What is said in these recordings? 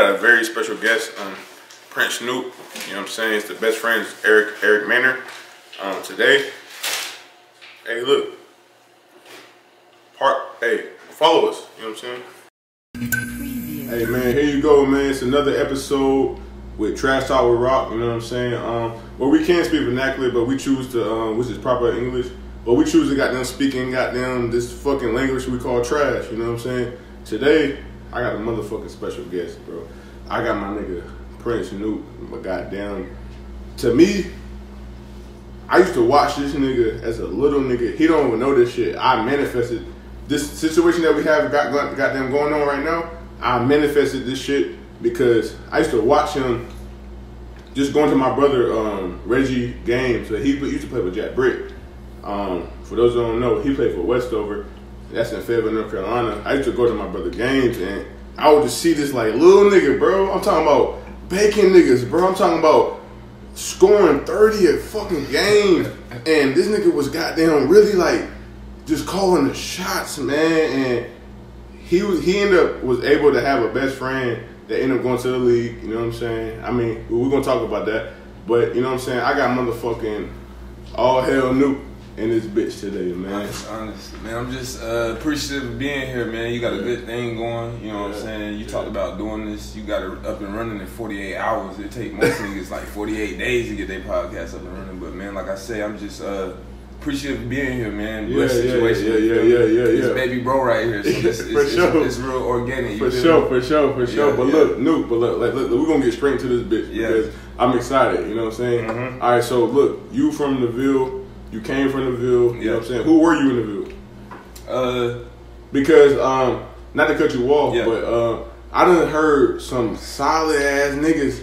Got a very special guest, um, Prince Nuke. You know what I'm saying? It's the best friends, Eric Eric Maynor. Um, today, hey, look, part, hey, follow us. You know what I'm saying? Hey man, here you go, man. It's another episode with Trash Talk with Rock. You know what I'm saying? Um, well, we can't speak vernacular, but we choose to, um, which is proper English. But we choose to got them speaking, them this fucking language we call trash. You know what I'm saying? Today, I got a motherfucking special guest, bro. I got my nigga Prince Nuke. My goddamn. To me, I used to watch this nigga as a little nigga. He don't even know this shit. I manifested this situation that we have got them going on right now. I manifested this shit because I used to watch him just going to my brother um, Reggie games. So he used to play with Jack Britt. Um, for those who don't know, he played for Westover. That's in Fayetteville, North Carolina. I used to go to my brother games and I would just see this like little nigga, bro. I'm talking about bacon niggas, bro. I'm talking about scoring 30 at fucking games. And this nigga was goddamn really like just calling the shots, man. And he was he ended up was able to have a best friend that ended up going to the league. You know what I'm saying? I mean, we're gonna talk about that. But you know what I'm saying? I got motherfucking all hell Nuke in this bitch today, man. Honest, honest, man. I'm just uh, appreciative of being here, man. You got a good thing going. You know what I'm saying? You talked about doing this. You got it up and running in 48 hours. It take most niggas like 48 days to get their podcast up and running. But man, like I say, I'm just uh, appreciative of being here, man. Yeah, Blessed yeah, situation. yeah, you yeah, yeah, yeah, This baby bro right here. So this, it's, For it's, sure. it's real organic. For sure, for sure, for sure. Yeah, but yeah. look, Nuke, but look, like, look, we're gonna get straight into this bitch Yeah. because I'm excited. You know what I'm saying? Mhm. All right, so look, you from the Ville, you came from the Ville. You know what I'm saying? Who were you in the Ville? Uh, Because um, not to cut you off, Yeah. but uh, I done heard some solid ass niggas.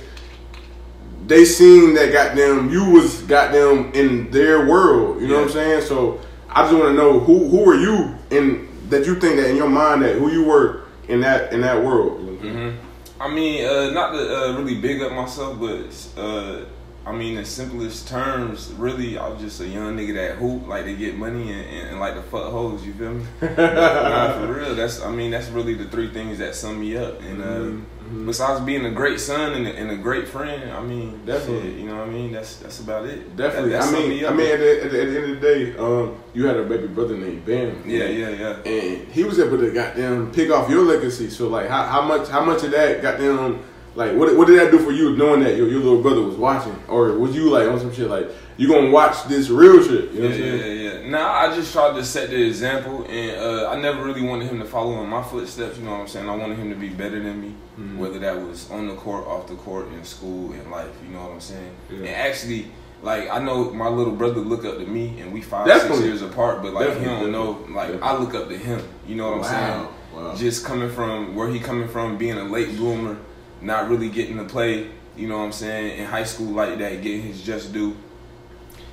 They seen that goddamn you was goddamn in their world. You know what I'm saying? So I just want to know who who were you in that you think that in your mind that who you were in that in that world. You know what I'm saying? hmm I mean, uh, not to uh, really big up myself, but uh, I mean, in simplest terms, really, I was just a young nigga that hoop, like to get money and, and, and like to fuck hoes. You feel me? nah, for real. That's I mean, that's really the three things that sum me up. And uh, Mhm. besides being a great son and a, and a great friend, I mean, Definitely. shit, you know what I mean? That's that's about it. Definitely. That, I mean, me I mean, at the, at, the, at the end of the day, um, you had a baby brother named Ben. yeah, yeah, yeah. and he was able to goddamn pick off your legacy. So like, how, how much how much of that goddamn like what what did that do for you knowing that your, your little brother was watching, or was you like on some shit like you gonna watch this real shit? You know Yeah, what I'm saying? yeah, yeah. Nah, I just tried to set the example, and uh, I never really wanted him to follow in my footsteps. You know what I'm saying? I wanted him to be better than me, Mhm. whether that was on the court, off the court, in school, in life. You know what I'm saying? Yeah. And actually, like I know my little brother look up to me, and we five, Definitely. six years apart. But like Definitely, he don't know. Like definitely. I look up to him. You know what I'm saying? Wow. Just coming from where he coming from, being a late bloomer, not really getting to play. You know what I'm saying? In high school like that, getting his just due.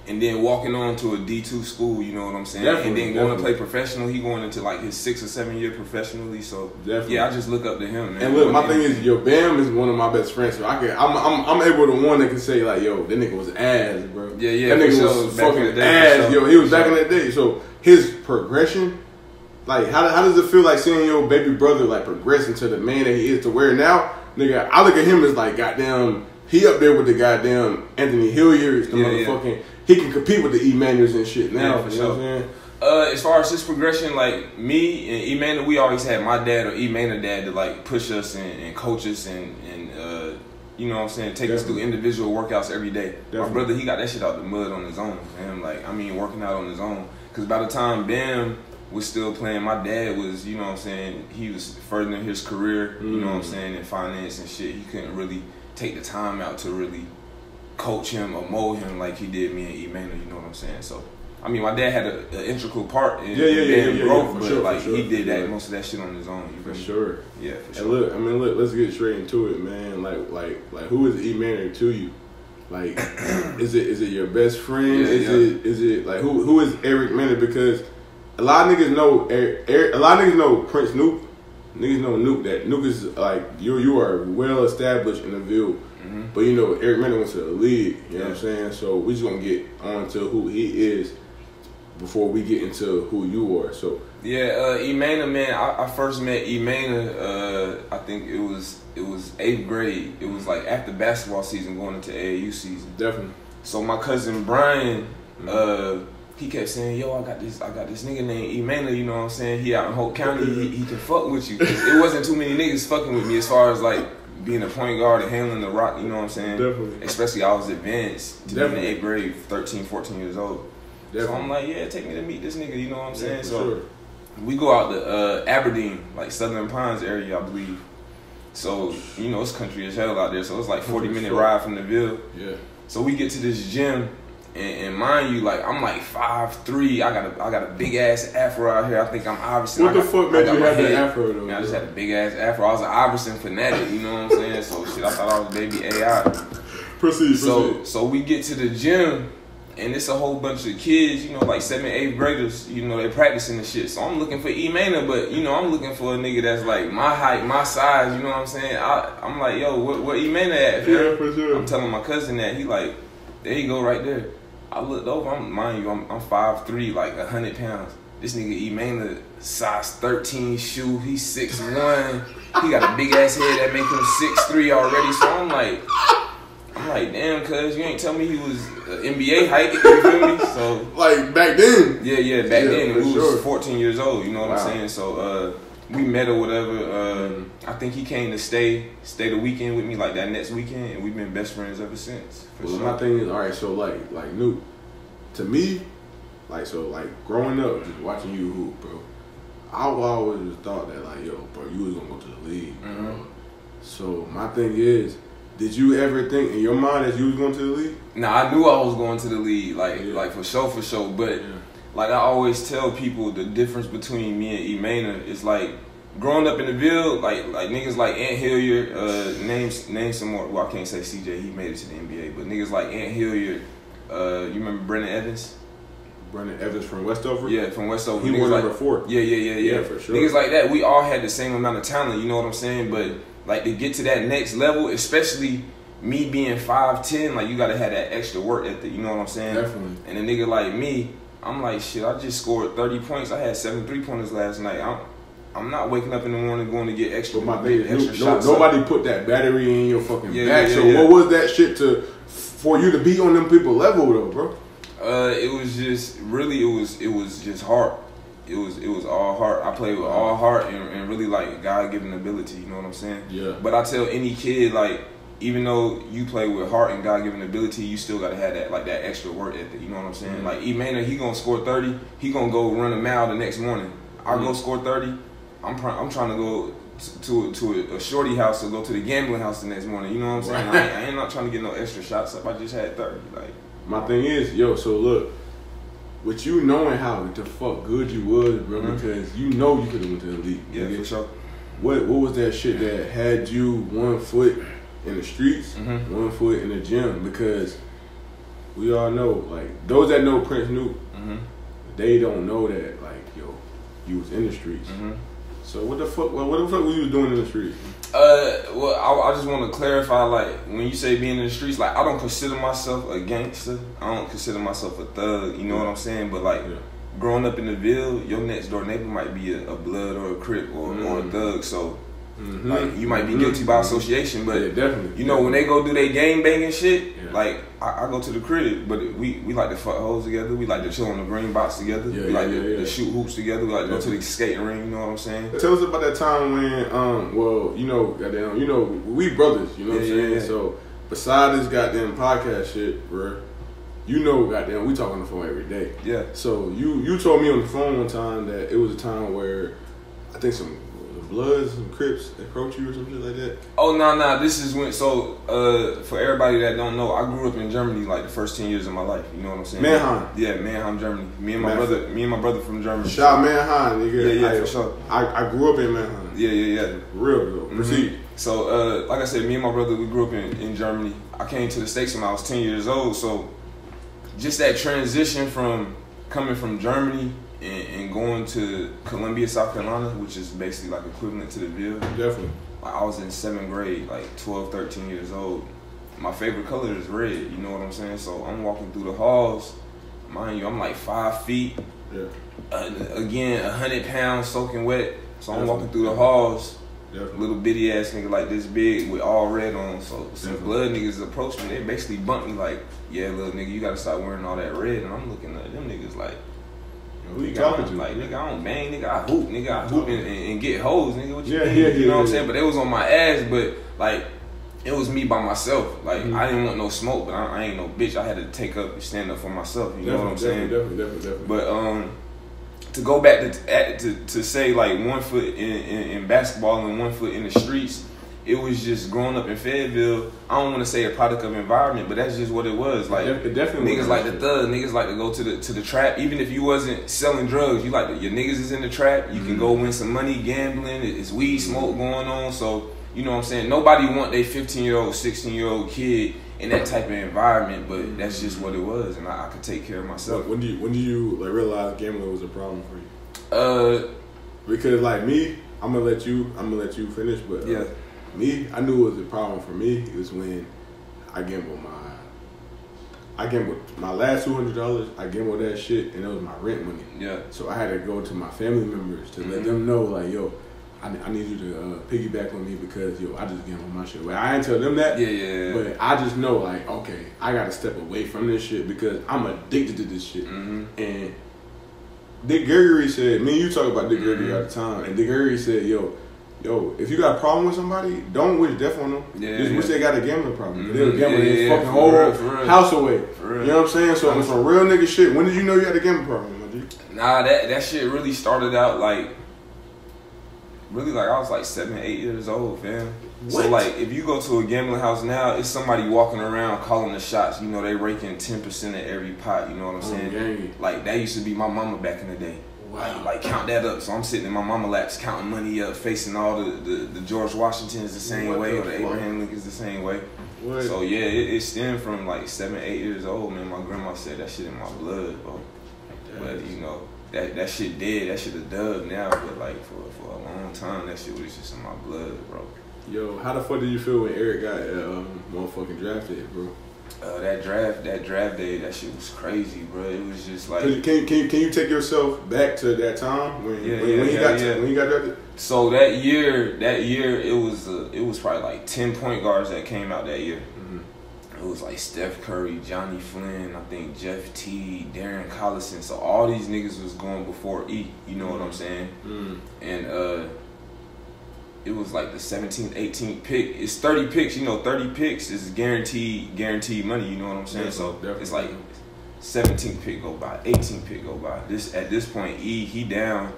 And then walking on to a D two school, you know what I'm saying, Definitely, and then going to play professional. He going into like his six or seven year professionally. So Definitely. yeah, I just look up to him. Man. And look, my thing is, your Bam is one of my best friends, so I can, I'm, I'm, I'm able to one that can say like, yo, that nigga was ass, bro. Yeah, yeah, that nigga sure. was Back fucking day, ass, sure. yo. He was back sure. in that day. So his progression, like, how, how does it feel like seeing your baby brother like progress into the man that he is to where now, nigga? I look at him as like, goddamn, he up there with the goddamn Anthony Hilliards, the Yeah, yeah. motherfucking. He can compete with the Emmanuels and shit now. Yeah, for you know what I'm saying? Uh, as far as his progression, like me and Emmanuel, we always had my dad or Emmanuel dad to like push us and, and coach us and and uh, you know what I'm saying, take us through individual workouts every day. My brother, he got that shit out the mud on his own, man. Like I mean, working out on his own. Cause by the time Bam was still playing, my dad was, you know what I'm saying, he was furthering his career, you know what I'm Mm. saying, in finance and shit. He couldn't really take the time out to really coach him or mold him like he did me and Emmanuel, you know what I'm saying? So, I mean, my dad had an integral part in, Yeah, yeah, yeah, growth, yeah, but sure, like sure, he did that most of that shit on his own. You For feel me? sure. Yeah, for sure. And look, I mean, look, let's get straight into it, man. Like, like, like, who is Emmanuel to you? Like, is it is it your best friend? Yeah, is yeah. it is it like who who is Eric Maynor? Because a lot of niggas know Eric, Eric, a lot of niggas know Prince Nuke. Niggas know Nuke that Nuke is like you you are well established in the Ville. Mhm. But you know Eric Maynor went to the league. You know what I'm saying? So we just gonna get on to who he is before we get into who you are. So Yeah, uh, Emana, man. I, I first met Emana. Uh, I think it was it was eighth grade. It was like after basketball season, going into AAU season. Definitely. So my cousin Brian, uh, he kept saying, "Yo, I got this, I got this nigga named Emana. You know what I'm saying? He out in Hoke County. He, he can fuck with you. It wasn't too many niggas fucking with me as far as like being a point guard and handling the rock. You know what I'm saying? Definitely. Especially I was advanced to be in the eighth grade, 13, 14 years old. Definitely. So I'm like, yeah, take me to meet this nigga. You know what I'm saying? Yeah, so sure. we go out to uh, Aberdeen, like Southern Pines area, I believe. So you know it's country as hell out there. So it's like 40 minute ride from the Ville. Yeah. So we get to this gym, and, and mind you, like I'm like five three. I got a I got a big ass afro out here. I think I'm Iverson. What the got- fuck made you have that head- afro though? Man, I just had a big ass afro. I was an Iverson fanatic. You know what I'm saying? So shit, I thought I was baby AI. Proceed. Proceed. So so we get to the gym and it's a whole bunch of kids, you know, like eighth graders, you know, they practicing the shit. So I'm looking for E-Mana, but you know, I'm looking for a nigga that's like my height, my size, you know what I'm saying? I, I'm like, yo, where, where E-Mana at? fam? yeah, for sure. I'm telling my cousin that he like, there you go right there. I looked over, I'm mind you, I'm I'm five three, like hundred pounds. This nigga Emana size thirteen shoe, he's six one. He got a big ass head that make him six three already. So I'm like, I'm like, damn, cuz you ain't tell me he was uh, NBA height. You feel me? So like back then. yeah, yeah. Back Yeah, then, we sure. was 14 years old. You know what Wow. I'm saying? So uh, we met or whatever. Uh, Mm-hmm. I think he came to stay, stay the weekend with me, like that next weekend, and we've been best friends ever since. Well, sure. my thing is, all right. So like, like new to me, like so, like growing up, just watching you hoop, bro. I always thought that like, yo, bro, you was gonna go to the league. Mhm. So my thing is, did you ever think in your mind that you was going to the league? Now I knew I was going to the league, like Yeah. like for sure, for sure. But like I always tell people, the difference between me and Emana is like growing up in the Ville, like like niggas like Ant Hilliard, uh, names name some more. Well, I can't say CJ, he made it to the NBA, but niggas like Ant Hilliard. Uh, you remember Brennan Evans? Brandon Evans from Westover. Yeah, from Westover. he Niggas was like, number four. Yeah, yeah, yeah, yeah. Yeah, for sure. Niggas like that, we all had the same amount of talent, you know what I'm saying? But like to get to that next level, especially me being 5'10, like you gotta have that extra work ethic, you know what I'm saying? Definitely. And a nigga like me, I'm like, shit, I just scored 30 points. I had seven three pointers last night. I'm I'm not waking up in the morning going to get extra, But my is, extra no, shots. nobody put that battery in your fucking Yeah, back. yeah, so yeah. what was that shit to for you to be on them people level though, bro? Uh, it was just really it was it was just heart. It was it was all heart. I played with all heart and, and really like God given ability. You know what I'm saying? Yeah. But I tell any kid like even though you play with heart and God given ability, you still gotta have that like that extra work ethic. You know what I'm saying? Mhm. Like Emana, he gonna score 30. He gonna go run a mile the next morning. I go Mhm. score 30. I'm pr- I'm trying to go to to a, a shorty house or go to the gambling house the next morning. You know what I'm saying? Right. I, ain't, I ain't not trying to get no extra shots up. I just had 30. Like. My thing is, yo, so look, with you knowing how the fuck good you was, bro, Mhm. because you know you could have went to the league. Yeah, nigga. for sure. What what was that shit that had you one foot in the streets, Mhm. one foot in the gym? Because we all know, like those that know Prince Nuke, Mm-hmm. they don't know that, like, yo, you was in the streets. Mm-hmm. So what the fuck? What, what the fuck were you doing in the streets? Uh, well, I, I just want to clarify, like, when you say being in the streets, like, I don't consider myself a gangster. I don't consider myself a thug. You know what I'm saying? But like, Yeah. growing up in the Ville, your next door neighbor might be a, a blood or a crip or, or a Mm. thug. So Mhm. like, you might be Mhm. guilty by association. But yeah, definitely. you know, when they go do their gang banging shit, Yeah. like I, I go to the crib, but we we like to fuck hoes together. We like to chill on the green box together. Yeah, we like yeah, to, yeah. to shoot hoops together. We like to go to the skating ring. You know what I'm saying? Tell us about that time when, um, well, you know, goddamn, you know, we brothers, you know what I'm Yeah, yeah, saying? yeah. So, beside this goddamn podcast shit, bro, you know, goddamn, we talk on the phone every day. Yeah. So, you you told me on the phone one time that it was a time where I think some Bloods, and Crips approach you or some shit like that. Oh no, no, this is when. So uh, for everybody that don't know, I grew up in Germany like the first ten years of my life. You know what I'm saying? Mannheim. Yeah, Mannheim, Germany. Me and my Mannheim. brother, me and my brother from Germany. Shout Mannheim, nigga. Yeah, yeah, I, for sure. I, I grew up in Mannheim. Yeah, yeah, yeah. Real, real. Proceed. Mhm. So, uh, like I said, me and my brother, we grew up in, in Germany. I came to the States when I was 10 years old. So, just that transition from coming from Germany and, and going to Columbia, South Carolina, which is basically like equivalent to the Ville. Definitely. Like, I was in seventh grade, like 12, 13 years old. My favorite color is red, you know what I'm saying? So, I'm walking through the halls. Mind you, I'm like five feet. Yeah. Uh, again, a hundred pounds soaking wet. So I'm Definitely. walking through the halls, Definitely. little bitty ass nigga like this big with all red on. So some Definitely. blood niggas approach me. They basically bump me like, yeah, little nigga, you gotta stop wearing all that red. And I'm looking at them niggas like, Who you nigga, talking I to? like, nigga, I don't bang, nigga, I hoop, nigga, I hoop and, and, and get hoes, nigga. What you Yeah, mean? yeah, You yeah, know what I'm saying? But they was on my ass, but like. It was me by myself. Like Mhm. I didn't want no smoke, but I, I ain't no bitch. I had to take up, stand up for myself. You know what I'm saying? Definitely, definitely, definitely. But um, to go back to to, to say like one foot in, in, in basketball and one foot in the streets, it was just growing up in Fayetteville. I don't want to say a product of environment, but that's just what it was. Like It definitely niggas like the thug, niggas like to go to the to the trap. Even if you wasn't selling drugs, you like to, your niggas is in the trap. You Mm-hmm. can go win some money gambling. It's weed smoke going on. So you know what I'm saying. Nobody want their 15 year old, 16 year old kid in that type of environment, but that's just what it was, and I, I could take care of myself. When do you when do you like realize gambling was a problem for you? Uh, Because like me, I'm gonna let you I'm gonna let you finish, but uh, Yeah. me, I knew it was a problem for me. It was when I gambled my I gambled my last two hundred dollars. I gambled that shit, and it was my rent money. yeah. So I had to go to my family members to let Mhm. them know, like, yo, I, I need you to uh, piggyback on me because yo, I just gambled my shit. Well, I didn't tell them that. Yeah, yeah, yeah. But I just know, like, okay, I gotta step away from this shit because I'm addicted to this shit. hmm And Dick Gregory said, me and you talk about Dick Gregory Mhm. all the time, and Dick Gregory said, yo, yo, if you got a problem with somebody, don't wish death on them. Yeah, Just wish they got a gambling problem. Mhm. They were gambling Yeah, yeah, fucking whole real, house away. You know what I'm saying? So it's some real nigga shit. When did you know you had a gambling problem? Nah, that that shit really started out like, really like I was like seven, eight years old, fam. So like, if you go to a gambling house now, it's somebody walking around calling the shots. You know, they raking ten percent of every pot. You know what I'm saying? gang. Like that used to be my mama back in the day. Wow. Like, like count that up. So I'm sitting in my mama laps counting money up, facing all the the, the George Washingtons the same What way, the or the? Abraham Lincolns the same way. What? So yeah, it, it stemmed from like seven, eight years old, man. My grandma said that shit in my blood, bro. But you know, that that shit dead, that shit a dub now. But like for for a long time, that shit was just in my blood, bro. Yo, how the fuck did you feel when Eric got um, motherfucking drafted, bro? Uh, that draft, that draft day, that shit was crazy, bro. It was just like Can you, can, can, you, can you take yourself back to that time when, Yeah, when, yeah, when he yeah, got yeah. when he got drafted? so that year, that year it was uh, it was probably like ten point guards that came out that year. It was like Steph Curry, Johnny Flynn, I think Jeff Teague, Darren Collison. So all these niggas was going before E. You know what I'm saying? Mm. and uh it was like the 17th 18th pick it's 30 picks you know 30 picks is guaranteed guaranteed money you know what i'm saying so Definitely, it's like 17th pick go by 18th pick go by this at this point e he down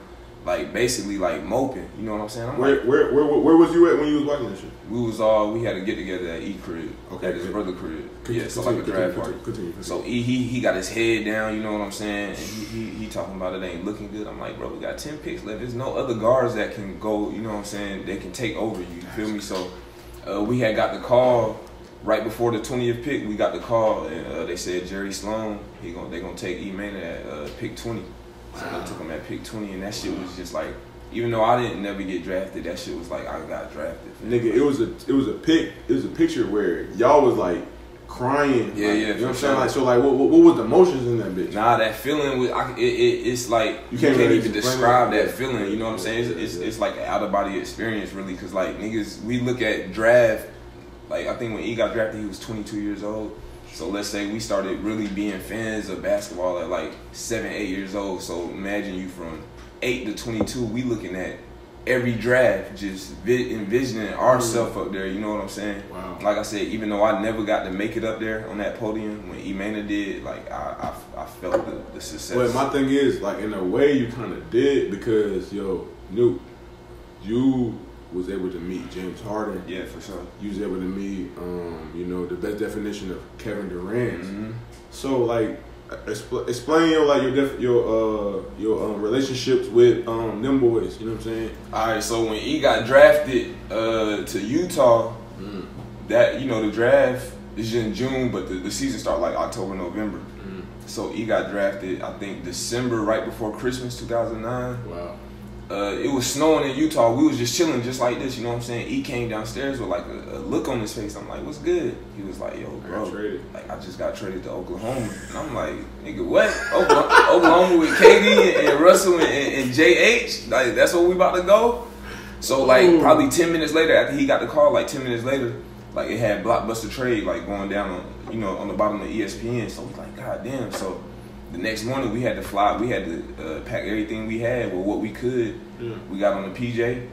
like basically like moping you know what i'm saying I'm Where, like, where where where was you at when you was watching this shit? we was all we had to get together at e crib Okay, at his brother crib Continue, yeah so like a draft party continue, continue. so E, he he got his head down, you know what I'm saying? And he, he he talking about it ain't looking good. I'm like, bro, we got ten picks left. There's no other guards that can go, you know what I'm saying? They can take over you. You feel me? So uh, we had got the call right before the 20th pick. We got the call, and uh, they said Jerry Sloan he gon' they gonna take E Man at uh, pick 20. So they took him at pick 20, and that shit was just like, even though I didn't never get drafted, that shit was like I got drafted. Nigga, it was a it was a pic it was a picture where y'all was like crying. Yeah, like, yeah, You know what I'm saying? sure. Like so, like what, what what was the emotions in that bitch? Nah, that feeling was I, it, it, it's like you You can't, can't really even describe it. that feeling. You know what I'm saying? It's, Yeah, it's, yeah. it's like out of body experience, really. Because like niggas, we look at draft. Like I think when he got drafted, he was 22 years old. So let's say we started really being fans of basketball at like seven, eight years old. So imagine you from eight to 22. We looking at every draft, just envisioning ourselves up there. You know what I'm saying? Wow. Like I said, even though I never got to make it up there on that podium when Emana did, like I, I, I felt the, the success. But my thing is, like in a way, you kind of did because yo, Nuke, you was able to meet James Harden. yeah, for sure. You was able to meet, um, you know, the best definition of Kevin Durant. Mhm. So like, expl- explain your like your def- your uh your um, relationships with um them boys. You know what I'm saying? All right, so when he got drafted uh, to Utah, Mm. that you know the draft is in June, but the, the season start like October, November. Mm. So he got drafted, I think December, right before Christmas, 2009. Wow. Uh, it was snowing in Utah. We was just chilling, just like this. You know what I'm saying? He came downstairs with like a, a look on his face. I'm like, "What's good?" He was like, "Yo, bro, got traded. like I just got traded to Oklahoma." And I'm like, "Nigga, what? Oklahoma, Oklahoma with KD and, and Russell and, and, and JH? Like that's where we about to go?" So like Ooh. probably ten minutes later, after he got the call, like ten minutes later, like it had blockbuster trade like going down on you know on the bottom of ESPN. So we like, God damn. So the next morning we had to fly. We had to uh, pack everything we had with what we could. Yeah. We got on the PJ,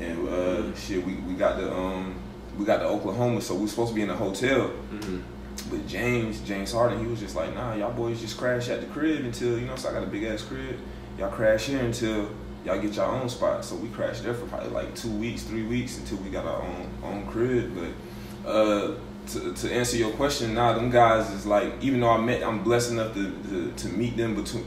and uh, shit, we, we got the um we got the Oklahoma. So we were supposed to be in a hotel. Mhm. But James, James Harden, he was just like, nah, y'all boys just crash at the crib until, you know, so I got a big ass crib. Y'all crash here until y'all get your own spot. So we crashed there for probably like two weeks, three weeks until we got our own own crib. But uh, to, to answer your question, nah, them guys is like, even though I met, I'm blessed enough to, to, to meet them between,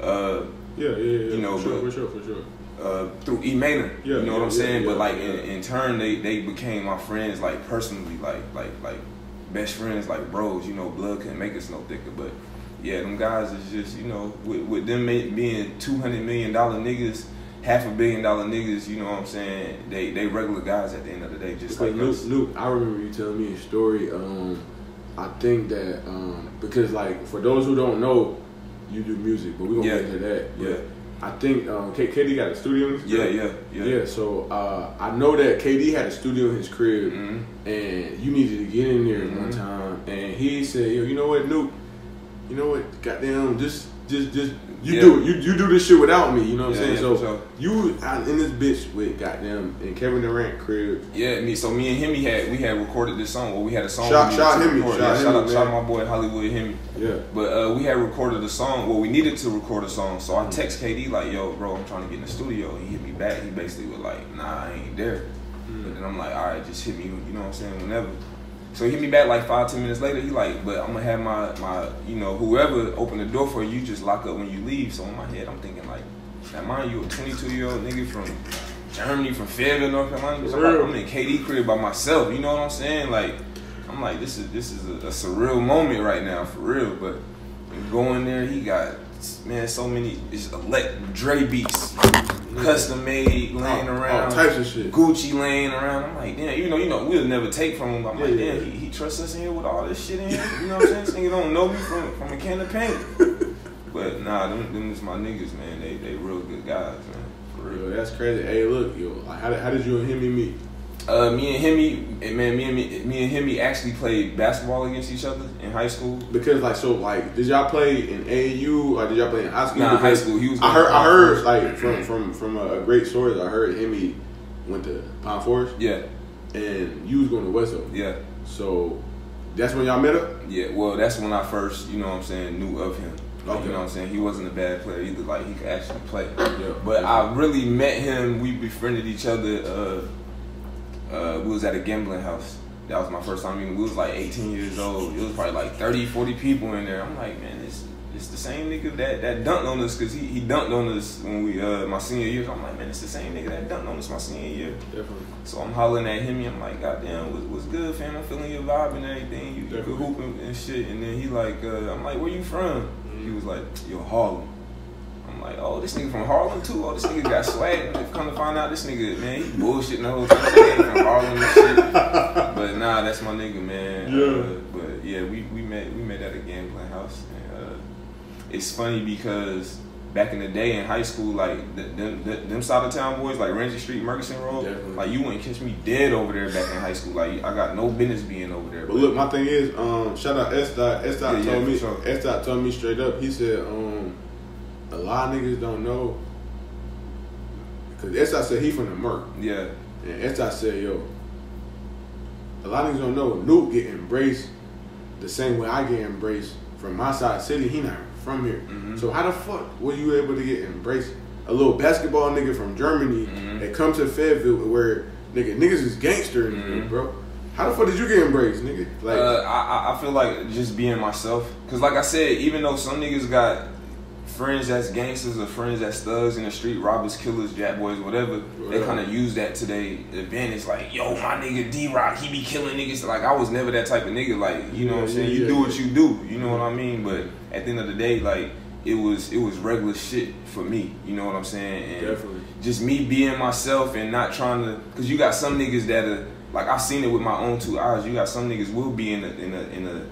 uh, Yeah, yeah, yeah. You know, for sure, but- for sure, for sure. uh, through E Maynor. Yeah, you know what I'm saying? yeah, but like yeah. in, in turn, they they became my friends, like personally, like like like best friends, like bros. You know, blood couldn't make us no thicker, but yeah, them guys is just you know with, with them being two hundred million dollar niggas. Half a billion dollar niggas, you know what I'm saying? They they regular guys at the end of the day, just like Luke, us. Luke, I remember you telling me a story. Um, I think that um, because like for those who don't know, you do music, but we gonna Yeah. get into that. But Yeah. I think um, K- KD got a studio in his Yeah, crib. yeah, Yeah, yeah. so uh, I know that KD had a studio in his crib, Mhm. and you needed to get in there one Mhm. time, and he said, "Yo, you know what, Nuke? You know what? Goddamn, just, just, just you Yeah. do. You, you do this shit without me. You know what Yeah, I'm saying? yeah, so sure. you out in this bitch with goddamn in Kevin Durant crib. Yeah, me. So me and Hemi had we had recorded this song. Well, we had a song. Shout- shout to Hemi, shout yeah, shout out, shout out my boy Hollywood Hemi. Yeah, But uh, we had recorded a song. Well, we needed to record a song. So I text KD like, "Yo, bro, I'm trying to get in the studio." He hit me back. He basically was like, "Nah, I ain't there." But then I'm like, "All right, just hit me." You know what I'm saying? Whenever. So he hit me back like five, ten minutes later. He like, "But I'm gonna have my my, you know, whoever open the door for you, just lock up when you leave." So in my head, I'm thinking like, "Now mind you, a 22 year old nigga from Germany, from Fayetteville, North Carolina. I'm, like, I'm in KD crib by myself. You know what I'm saying? Like." I'm like, this is this is a, a surreal moment right now, for real. But going there, he got man so many it's elect Dre beats, custom made laying around, all types of shit. Gucci laying around. I'm like, damn, you know, you know, we'll never take from him. I'm like, Yeah, yeah. damn, he, he trusts us in here with all this shit in here. You know what I'm saying? This nigga don't know me from from a can of paint. But nah, them, them is my niggas, man. They they real good guys, man. For real. That's crazy. Hey, look, yo, how did, how did you and him meet? Uh, me and Hemi, eh, man, me and me, me and Hemi actually played basketball against each other in high school. Because like, so like, did y'all play in AAU or did y'all play in high school? Nah, high school. He was I heard, I heard like from from from a great source. I heard Hemi went to Pine Forest Yeah, and you was going to Westfield. yeah. So that's when y'all met up. Yeah, well, that's when I first, you know what I'm saying, knew of him. Okay. you know what I'm saying? He wasn't a bad player either. Like, he could actually play. Yeah. But I really met him. We befriended each other. Uh, uh, we was at a gambling house. That was my first time meeting. We was like 18 years old. It was probably like 30, 40 people in there. I'm like, man, it's it's the same nigga that, that dunked on us because he, he dunked on us when we uh my senior year. I'm like, man, it's the same nigga that dunked on us my senior year. Definitely. So I'm hollering at him. I'm like, goddamn, what, what's good, fam? I'm feeling your vibe and everything. You, you could hoop and, and shit. And then he like, uh, I'm like, where you from? He was like, yo, Harlem. I'm like, oh, this nigga from Harlem too. Oh, this nigga got swag. Come to find out, this nigga, man, he bullshitting the whole time. He ain't from Harlem and shit. But nah, that's my nigga, man. Yeah. Uh, but yeah, we, we met we met at a gambling house. And, uh, it's funny because back in the day in high school, like the, them, the, them side of town boys, like Ranger Street, Murchison Road, Definitely. like you wouldn't catch me dead over there back in high school. Like I got no business being over there. But look, my thing is, um, shout out S dot. S dot Yeah, yeah, told for me. sure. S dot told me straight up. He said, um, a lot of niggas don't know. Cause dot said he from the Merc, yeah, and dot said, yo, a lot of niggas don't know. Nuke get embraced the same way I get embraced from my side city. He not from here. Mhm. So how the fuck were you able to get embraced? A little basketball nigga from Germany Mhm. that come to Fayetteville where nigga niggas is gangster Mhm. bro. How the fuck did you get embraced, nigga? Like uh, I I- I feel like just being myself. Cause like I said, even though some niggas got friends that's gangsters or friends that's thugs in the street, robbers, killers, jack boys, whatever, they kind of use that to their advantage. Like, yo, my nigga D Rock, he be killing niggas. Like I was never that type of nigga. Like, you know what I'm saying? you do what you do. You know what I mean? But at the end of the day, like. it was it was regular shit for me. You know what I'm saying? And Definitely. Just me being myself and not trying to, cause you got some niggas that are like I've seen it with my own two eyes. You got some niggas will be in a in a in a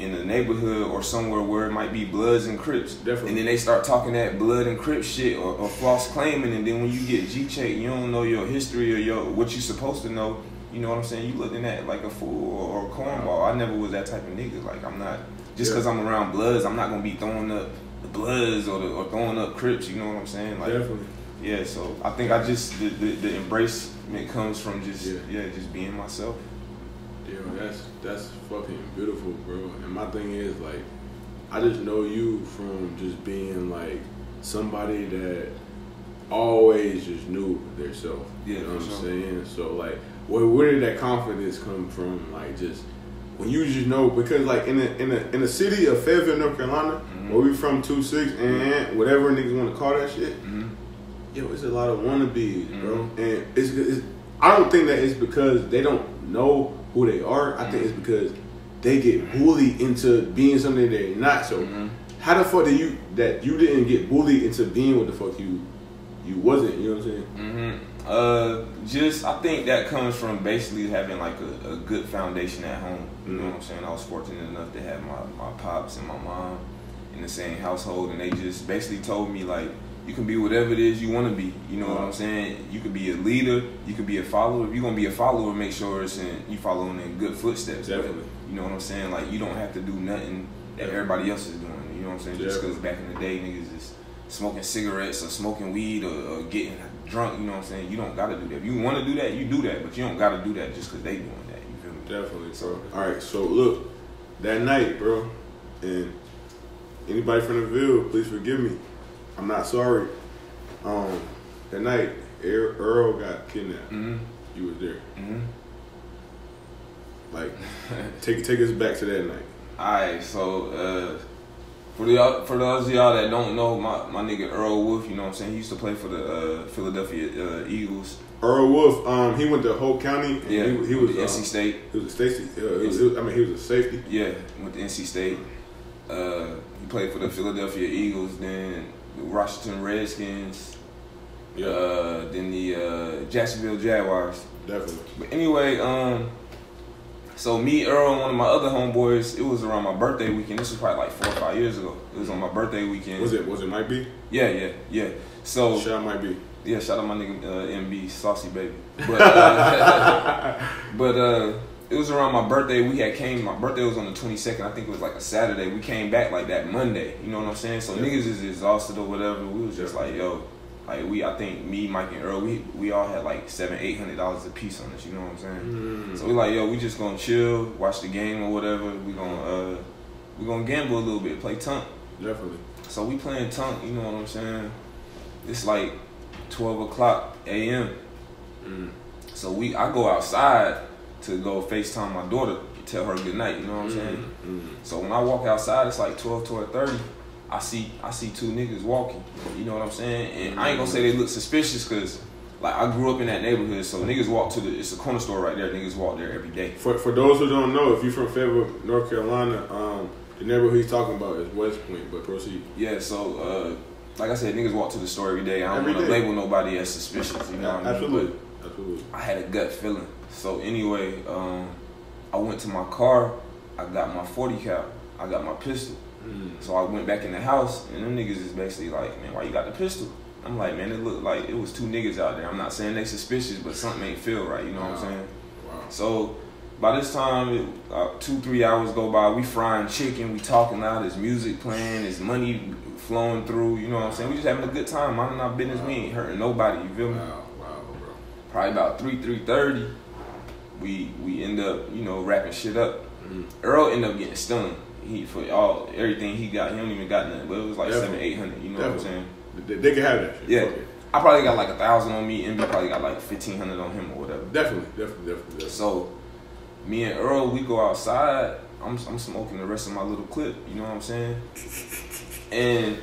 in the neighborhood or somewhere where it might be Bloods and Crips. Definitely. And then they start talking that blood and Crip shit or, or false claiming, and then when you get G check, you don't know your history or your what you're supposed to know. You know what I'm saying? You looking at like a fool or, or a cornball. I never was that type of nigga. Like I'm not just Yeah. because I'm around Bloods, I'm not gonna be throwing up the Bloods or the, or throwing up Crips. You know what I'm saying? Like Definitely. yeah. So I think I just the the, the embracement comes from just Yeah. yeah. just being myself. Yo, that's that's fucking beautiful, bro. And my thing is like, I just know you from just being like somebody that always just knew their self. Yeah, you know what I'm sure. saying. So like, where where did that confidence come from? Like just when you just know because like in the in the in the city of Fayetteville, North Carolina, Mhm. where we from, two six and whatever niggas want to call that shit. hmm Yo, it's a lot of wannabes, bro. Mhm. And it's, it's I don't think that it's because they don't know who they are. I think it's because they get bullied into being something they're not. So Mhm. how the fuck did you that you didn't get bullied into being what the fuck you you wasn't? You know what I'm saying? Mm-hmm. Uh, just I think that comes from basically having like a, a good foundation at home. You know Mhm. what I'm saying? I was fortunate enough to have my, my pops and my mom in the same household, and they just basically told me like you can be whatever it is you want to be. You know what I'm saying? You could be a leader, you could be a follower. If you're gonna be a follower, make sure it's in you following in good footsteps. But, Definitely. you know what I'm saying? Like you don't have to do nothing that Yeah. everybody else is doing. You know what I'm saying? Just because back in the day niggas just smoking cigarettes or smoking weed or, or getting drunk, you know what I'm saying? You don't gotta do that. If you wanna do that, you do that, but you don't gotta do that just cause they doing that. You feel me? Definitely. So- all right. So look, that night, bro, and anybody from the Ville, please forgive me. I'm not sorry. Um, that night, Earl got kidnapped. Mm-hmm. You was there. Mm-hmm. Like, take take us back to that night. Alright, so uh for the for those of y'all that don't know, my, my nigga Earl Wolff, you know what I'm saying? He used to play for the uh, Philadelphia uh, Eagles. Earl Wolff, um, he went to Hoke County. And Yeah, he, he was uh, NC State. He was a safety. Uh, I mean, he was a safety. Yeah, went to NC State. Uh, he played for the Philadelphia Eagles, then the Washington Redskins, Yeah, uh, then the uh, Jacksonville Jaguars. definitely. But anyway, um, so me, Earl, and one of my other homeboys, it was around my birthday weekend. This was probably like four or five years ago. It was on my birthday weekend. Was it? Was it Mike B? Yeah, yeah, yeah. So Shout out Mike B. yeah, shout out my nigga uh, MB, saucy baby. But uh, but uh, it was around my birthday. We had came. My birthday was on the twenty second. I think it was like a Saturday. We came back like that Monday. You know what I'm saying? So Yeah. niggas is exhausted or whatever. We was just like, yo, like we. I think me, Mike, and Earl, we we all had like seven, eight hundred dollars a piece on us. You know what I'm saying? Mm. So we like, yo, we just gonna chill, watch the game or whatever. We gonna uh, we gonna gamble a little bit, play tunk. Definitely. So we playing tunk, you know what I'm saying? It's like 12 o'clock a.m. Mm. So we, I go outside to go FaceTime my daughter, tell her good night, you know what I'm saying? Mm. So when I walk outside, it's like 12, 12, 30. I see, I see two niggas walking, you know what I'm saying? And I ain't gonna say they look suspicious because like I grew up in that neighborhood, so niggas walk to the, it's a corner store right there, niggas walk there every day. For for those who don't know, if you're from Fayetteville, North Carolina, um, the neighborhood he's talking about is West Point. But proceed. Yeah, so uh, like I said, niggas walk to the store every day. I don't want to label nobody as suspicious, you know what I mean? Absolutely. Absolutely. I had a gut feeling. So anyway, um, I went to my car. I got my 40 cal. I got my pistol. Mm. So I went back in the house, and them niggas is basically like, man, why you got the pistol? I'm like, man, it looked like it was two niggas out there. I'm not saying they suspicious, but something ain't feel right. You know what I'm saying? Wow. So by this time, it, uh, two three hours go by. We frying chicken. We talking loud. There's music playing. There's money flowing through. You know what I'm saying? We just having a good time. Minding our business. We ain't hurting nobody. You feel me? Wow. Wow, bro. probably about three three thirty, we we end up you know wrapping shit up. Mm. Earl ended up getting stung. He for all everything he got, he don't even got nothing. But it was like Definitely. seven eight hundred. You know what I'm saying? They, they can have that shit. Yeah. It. I probably got like a thousand on me. and MB probably got like fifteen hundred on him or whatever. Definitely. Definitely. Definitely. definitely. So me and Earl, we go outside. I'm I'm smoking the rest of my little clip. You know what I'm saying? And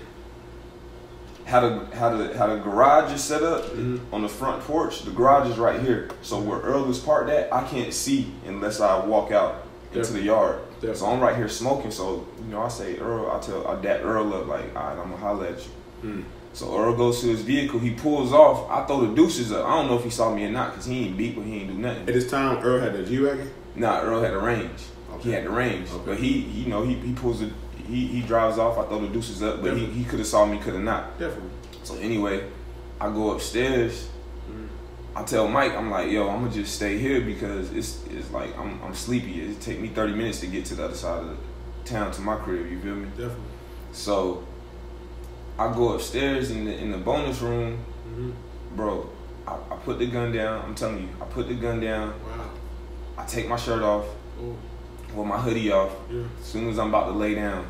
how the how the how the garage is set up Mhm. on the front porch. The garage is right here. So where Earl is parked at, I can't see unless I walk out into the yard. Yeah. So I'm right here smoking. So you know, I say Earl. I tell I dap Earl up like, all right, I'm gonna holler at you. Mm. So Earl goes to his vehicle. He pulls off. I throw the deuces up. I don't know if he saw me or not because he ain't beat, but he ain't do nothing. At this time, Earl had the G wagon. Nah, Earl had the range. Okay. He had the range, okay. but he, you know, he he pulls it. He, he drives off. I throw the deuces up, but Definitely. he, he could have saw me, could have not. Definitely. So anyway, I go upstairs. Mm. I tell Mike, I'm like, yo, I'm gonna just stay here because it's it's like I'm I'm sleepy. It take me 30 minutes to get to the other side of the town to my crib. You feel me? Definitely. So I go upstairs in the in the bonus room, mm-hmm. bro. I, I, put the gun down. I'm telling you, I put the gun down. Wow. I take my shirt off, Ooh. with my hoodie off. Yeah. As soon as I'm about to lay down,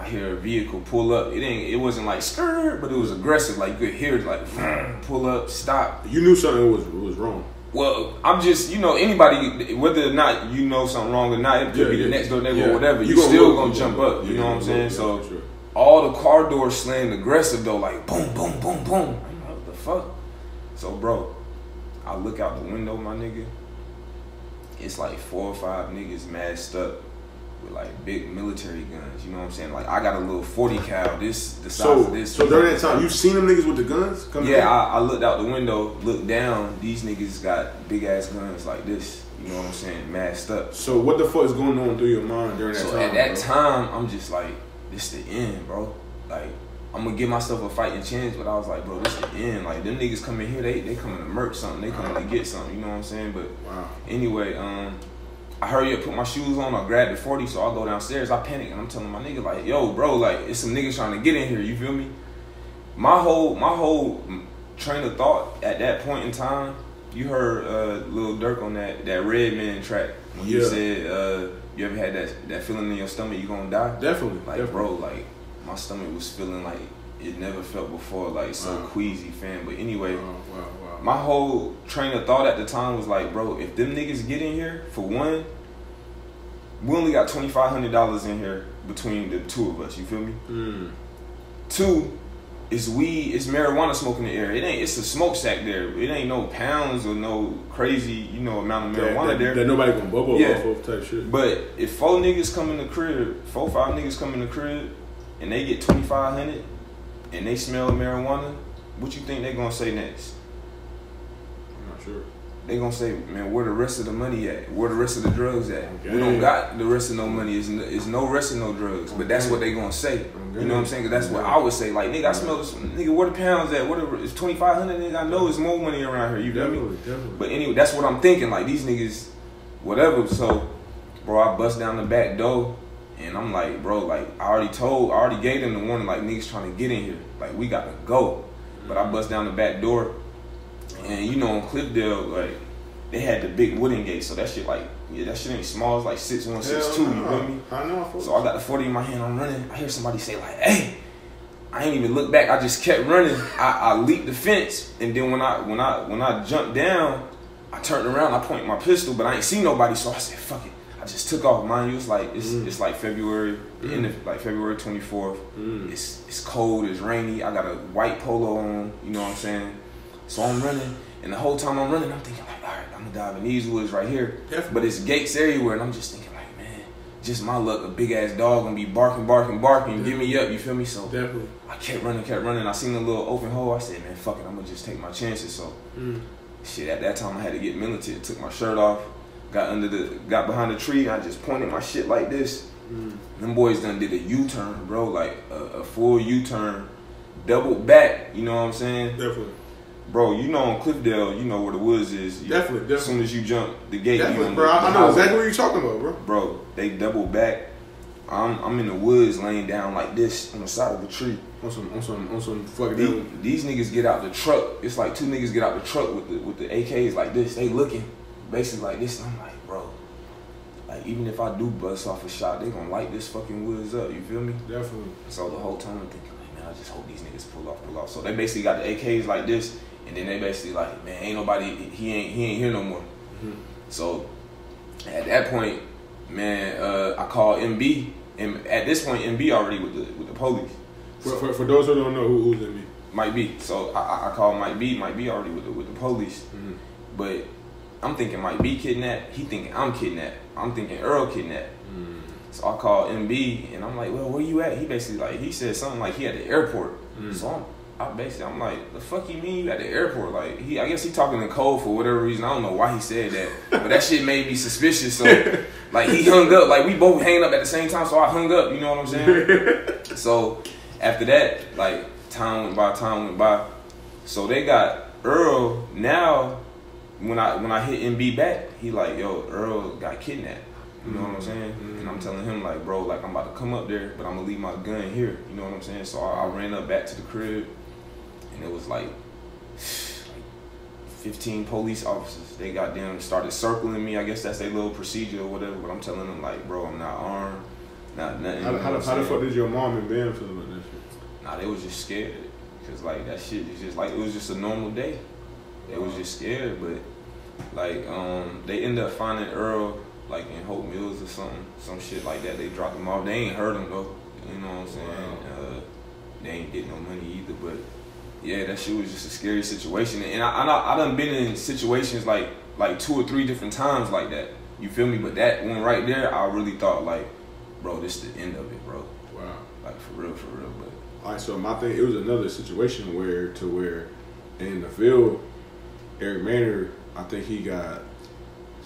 I hear a vehicle pull up. It ain't. It wasn't like skirt, but it was aggressive. Like you could hear it, like pull up, stop. You knew something was was wrong. Well, I'm just you know anybody whether or not you know something wrong or not, it could yeah, be yeah. the next door neighbor yeah. or whatever. You, you still gonna jump up. You know what I'm saying? so sure. all the car doors slammed aggressive though, like boom, boom, boom, boom. I'm like, what the fuck? So bro, I look out the window, my nigga. It's like four or five niggas masked up with like big military guns. You know what I'm saying? Like I got a little 40 cal. This the size so, of this. So during that time, you seen them niggas with the guns? Come yeah, I, I, looked out the window, looked down. These niggas got big ass guns like this. You know what I'm saying? Masked up. So what the fuck is going on through your mind during that so time? at that bro? time, I'm just like, this the end, bro. Like I'm gonna give myself a fighting chance, but I was like, bro, this is the end. Like them niggas coming here, they they coming to merch something, they coming to get something. You know what I'm saying? But wow. anyway, um. I hurry up, put my shoes on, I grab the 40, so I go downstairs, I panic, and I'm telling my nigga, like, yo, bro, like, it's some niggas trying to get in here, you feel me? My whole, my whole train of thought at that point in time, you heard uh, Lil Durk on that, that Redman track, when yeah. you said, uh, you ever had that, that feeling in your stomach, you gonna die? Definitely. Like, definitely. bro, like, my stomach was feeling like it never felt before, like, so wow. queasy, fam. But anyway, wow, wow, my whole train of thought at the time was like, bro, if them niggas get in here, for one, we only got twenty five hundred dollars in here between the two of us. You feel me? Mm. Two, it's weed, it's marijuana smoking in the air. It ain't. It's a smokestack there. It ain't no pounds or no crazy, you know, amount of marijuana that, that, there. That nobody gonna bubble yeah. off of type shit. But if four niggas come in the crib, four five niggas come in the crib, and they get twenty five hundred, and they smell marijuana, what you think they gonna say next? They gonna say, man, where the rest of the money at? Where the rest of the drugs at? Okay. We don't got the rest of no money. It's no, it's no rest of no drugs. But that's what they gonna say. Okay. You know what I'm saying? Cause that's what I would say. Like, nigga, I smell this. Nigga, where the pounds at? What it's twenty five hundred? Nigga, I know it's more money around here. You me? Definitely. But anyway, that's what I'm thinking. Like these niggas, whatever. So, bro, I bust down the back door. And I'm like, bro, like I already told, I already gave them the warning, like niggas trying to get in here, like we got to go. But I bust down the back door, and you know, in Cliffdale, like they had the big wooden gate, so that shit like yeah, that shit ain't small. It's like six one, six two. You feel me? I know. So I got the forty in my hand. I'm running. I hear somebody say like, "Hey." I ain't even look back. I just kept running. I, I leaped the fence, and then when I when I when I jumped down, I turned around. I pointed my pistol, but I ain't see nobody. So I said, "Fuck it." I just took off. Mind you, it's like it's mm. it's like February, the mm. end of like February twenty fourth. Mm. It's it's cold. It's rainy. I got a white polo on. You know what I'm saying? So I'm running, and the whole time I'm running, I'm thinking like, all right, I'm gonna dive in these woods right here. Definitely. But it's gates everywhere, and I'm just thinking like, man, just my luck, a big ass dog gonna be barking, barking, barking, Definitely. give me up. You feel me? So Definitely. I kept running, kept running. I seen a little open hole. I said, man, fuck it, I'm gonna just take my chances. So mm. shit, at that time I had to get militant. Took my shirt off, got under the, got behind the tree. I just pointed my shit like this. Mm. Them boys done did a U-turn, bro, like a, a full U-turn, double back. You know what I'm saying? Definitely bro, you know on Cliffdale, you know where the woods is. Definitely, definitely. As soon as you jump the gate, definitely, bro. I know exactly what you're talking about, bro. Bro, they double back. I'm I'm in the woods laying down like this on the side of the tree. On some on some on some fucking these, these niggas get out the truck. It's like two niggas get out the truck with the with the AKs like this. They looking basically like this. I'm like, bro, like even if I do bust off a shot, they gonna light this fucking woods up. You feel me? Definitely. So the whole time I'm thinking like, man, I just hope these niggas pull off, pull off. So they basically got the AKs like this and then they basically like, man, ain't nobody, he ain't, he ain't here no more. Mm-hmm. So at that point, man, uh, I called MB, and at this point, MB already with the with the police. For, for, for those who don't know, who, who's MB? Mike B. So I, I called Mike B. Mike B. already with the with the police, mm-hmm. but I'm thinking Mike B. kidnapped. He thinking I'm kidnapped. I'm thinking Earl kidnapped. Mm. So I called MB and I'm like, well, where you at? He basically like he said something like he at the airport. Mm. So I'm I basically I'm like, the fuck you mean you at the airport? Like he I guess he talking in code for whatever reason. I don't know why he said that. but that shit made me suspicious. So like he hung up, like we both hanging up at the same time, so I hung up, you know what I'm saying? so after that, like time went by, time went by. So they got Earl now when I when I hit MB back, he like, yo, Earl got kidnapped. You know what I'm saying? Mm-hmm. And I'm telling him like, bro, like I'm about to come up there, but I'm gonna leave my gun here. You know what I'm saying? So I, I ran up back to the crib, and it was like, like 15 police officers. They got them started circling me. I guess that's their little procedure or whatever. But I'm telling them like, bro, I'm not armed, not nothing. How, how, how the fuck did your mom and Ben feel about this shit? Nah, they was just scared. Cause like that shit is just like it was just a normal day. They was just scared, but like um they ended up finding Earl like in Hope Mills or something, some shit like that. They dropped him off. They ain't hurt him though. You know what I'm saying? Wow. Uh, they ain't get no money either, but yeah, that shit was just a scary situation. And I, I, I done been in situations like like two or three different times like that. You feel me? But that one right there, I really thought like, bro, this is the end of it, bro. Wow. Like for real, for real. But all right, so my thing, it was another situation where to where in the field, Eric Maynor, I think he got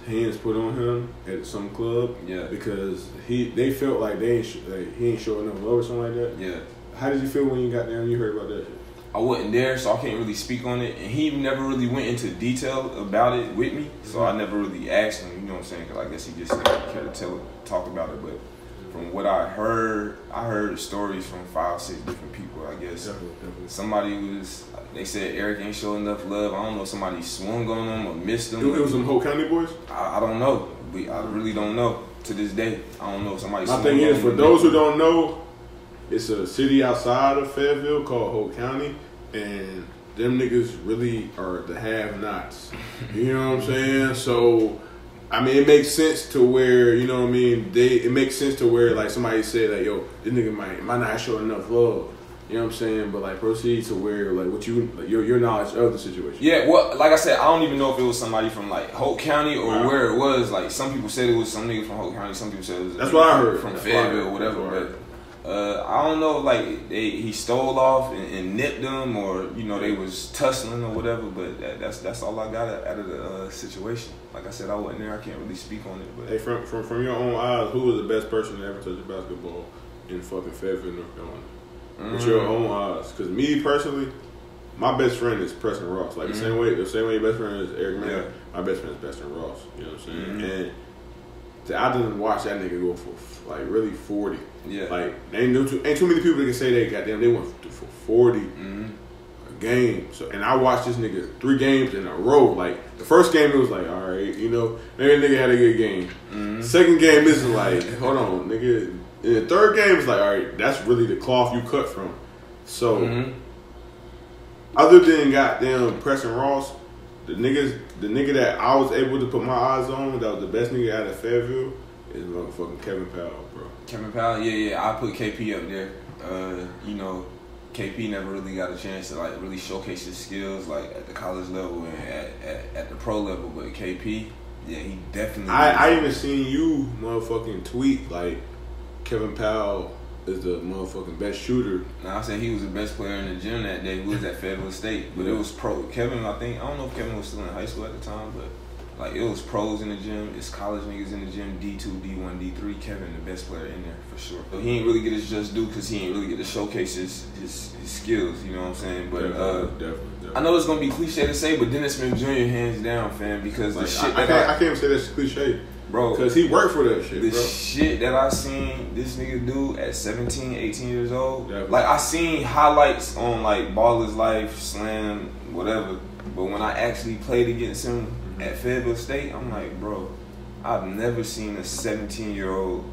hands put on him at some club. Yeah. Because he they felt like they ain't like he ain't showing enough love or something like that. Yeah. How did you feel when you got down? You heard about that shit. I wasn't there, so I can't really speak on it. And he never really went into detail about it with me, so mm-hmm. I never really asked him. You know what I'm saying? Because I guess he just didn't care to tell, talk about it. But from what I heard, I heard stories from five, six different people. I guess definitely, definitely. somebody was. They said Eric ain't showing enough love. I don't know if somebody swung on him or missed him. It, was some Hoke County boys. I, I, don't know. We, I really don't know to this day. I don't know if somebody. My thing is, for those who don't know, it's a city outside of Fayetteville called Hoke County, and them niggas really are the have-nots. You know what I'm saying? So I mean, it makes sense to where you know what I mean. They it makes sense to where like somebody said like, "Yo, this nigga might might not show enough love." You know what I'm saying? But like proceed to where like what you like, your your knowledge of the situation. Yeah, well, like I said, I don't even know if it was somebody from like Hoke County or wow. where it was. Like some people said it was some nigga from Hoke County. Some people said it was that's what I heard from Fayetteville or whatever. Uh, I don't know, like they, he stole off and, and, nipped them, or you know they was tussling or whatever. But that, that's that's all I got out of the uh, situation. Like I said, I wasn't there. I can't really speak on it. But hey, from from from your own eyes, who was the best person to ever touch a basketball in fucking Fayetteville, North Carolina? Mm-hmm. With your own eyes, because me personally, my best friend is Preston Ross. Like mm-hmm. the same way, the same way your best friend is Eric Mann. Yeah. My best friend is Preston Ross. You know what I'm saying? Mm-hmm. And I didn't watch that nigga go for like really forty. Yeah. Like ain't no too, ain't too many people that can say they goddamn they went for 40 mm-hmm. a game. So and I watched this nigga three games in a row. Like the first game it was like, all right, you know, maybe nigga had a good game. Mm-hmm. Second game is like, hold on, nigga. And the third game is like, all right, that's really the cloth you cut from. So mm-hmm. other than goddamn Preston Ross, the niggas the nigga that I was able to put my eyes on that was the best nigga out of Fairview is motherfucking Kevin Powell. Kevin Powell, yeah, yeah. I put KP up there. Uh, you know, KP never really got a chance to like really showcase his skills like at the college level and at, at, at the pro level. But KP, yeah, he definitely. I, I even seen you motherfucking tweet like Kevin Powell is the motherfucking best shooter. Now I said he was the best player in the gym that day. He was at Fayetteville State, but it was pro. Kevin, I think I don't know if Kevin was still in high school at the time, but like it was pros in the gym, it's college niggas in the gym, D two, D one, D three. Kevin, the best player in there for sure. So he ain't really get his just due because he ain't really get to showcase his, his, his skills. You know what I'm saying? But definitely, uh, definitely, definitely. I know it's gonna be cliche to say, but Dennis Smith Jr. hands down, fam, because like, the shit I, I can't, I, I can't say that's cliche. Bro, because he worked for that shit. The bro. shit that I seen this nigga do at 17, 18 years old, definitely. like I seen highlights on like Ballislife, Slam, whatever. But when I actually played against him at Fayetteville State, I'm like, bro, I've never seen a 17 year old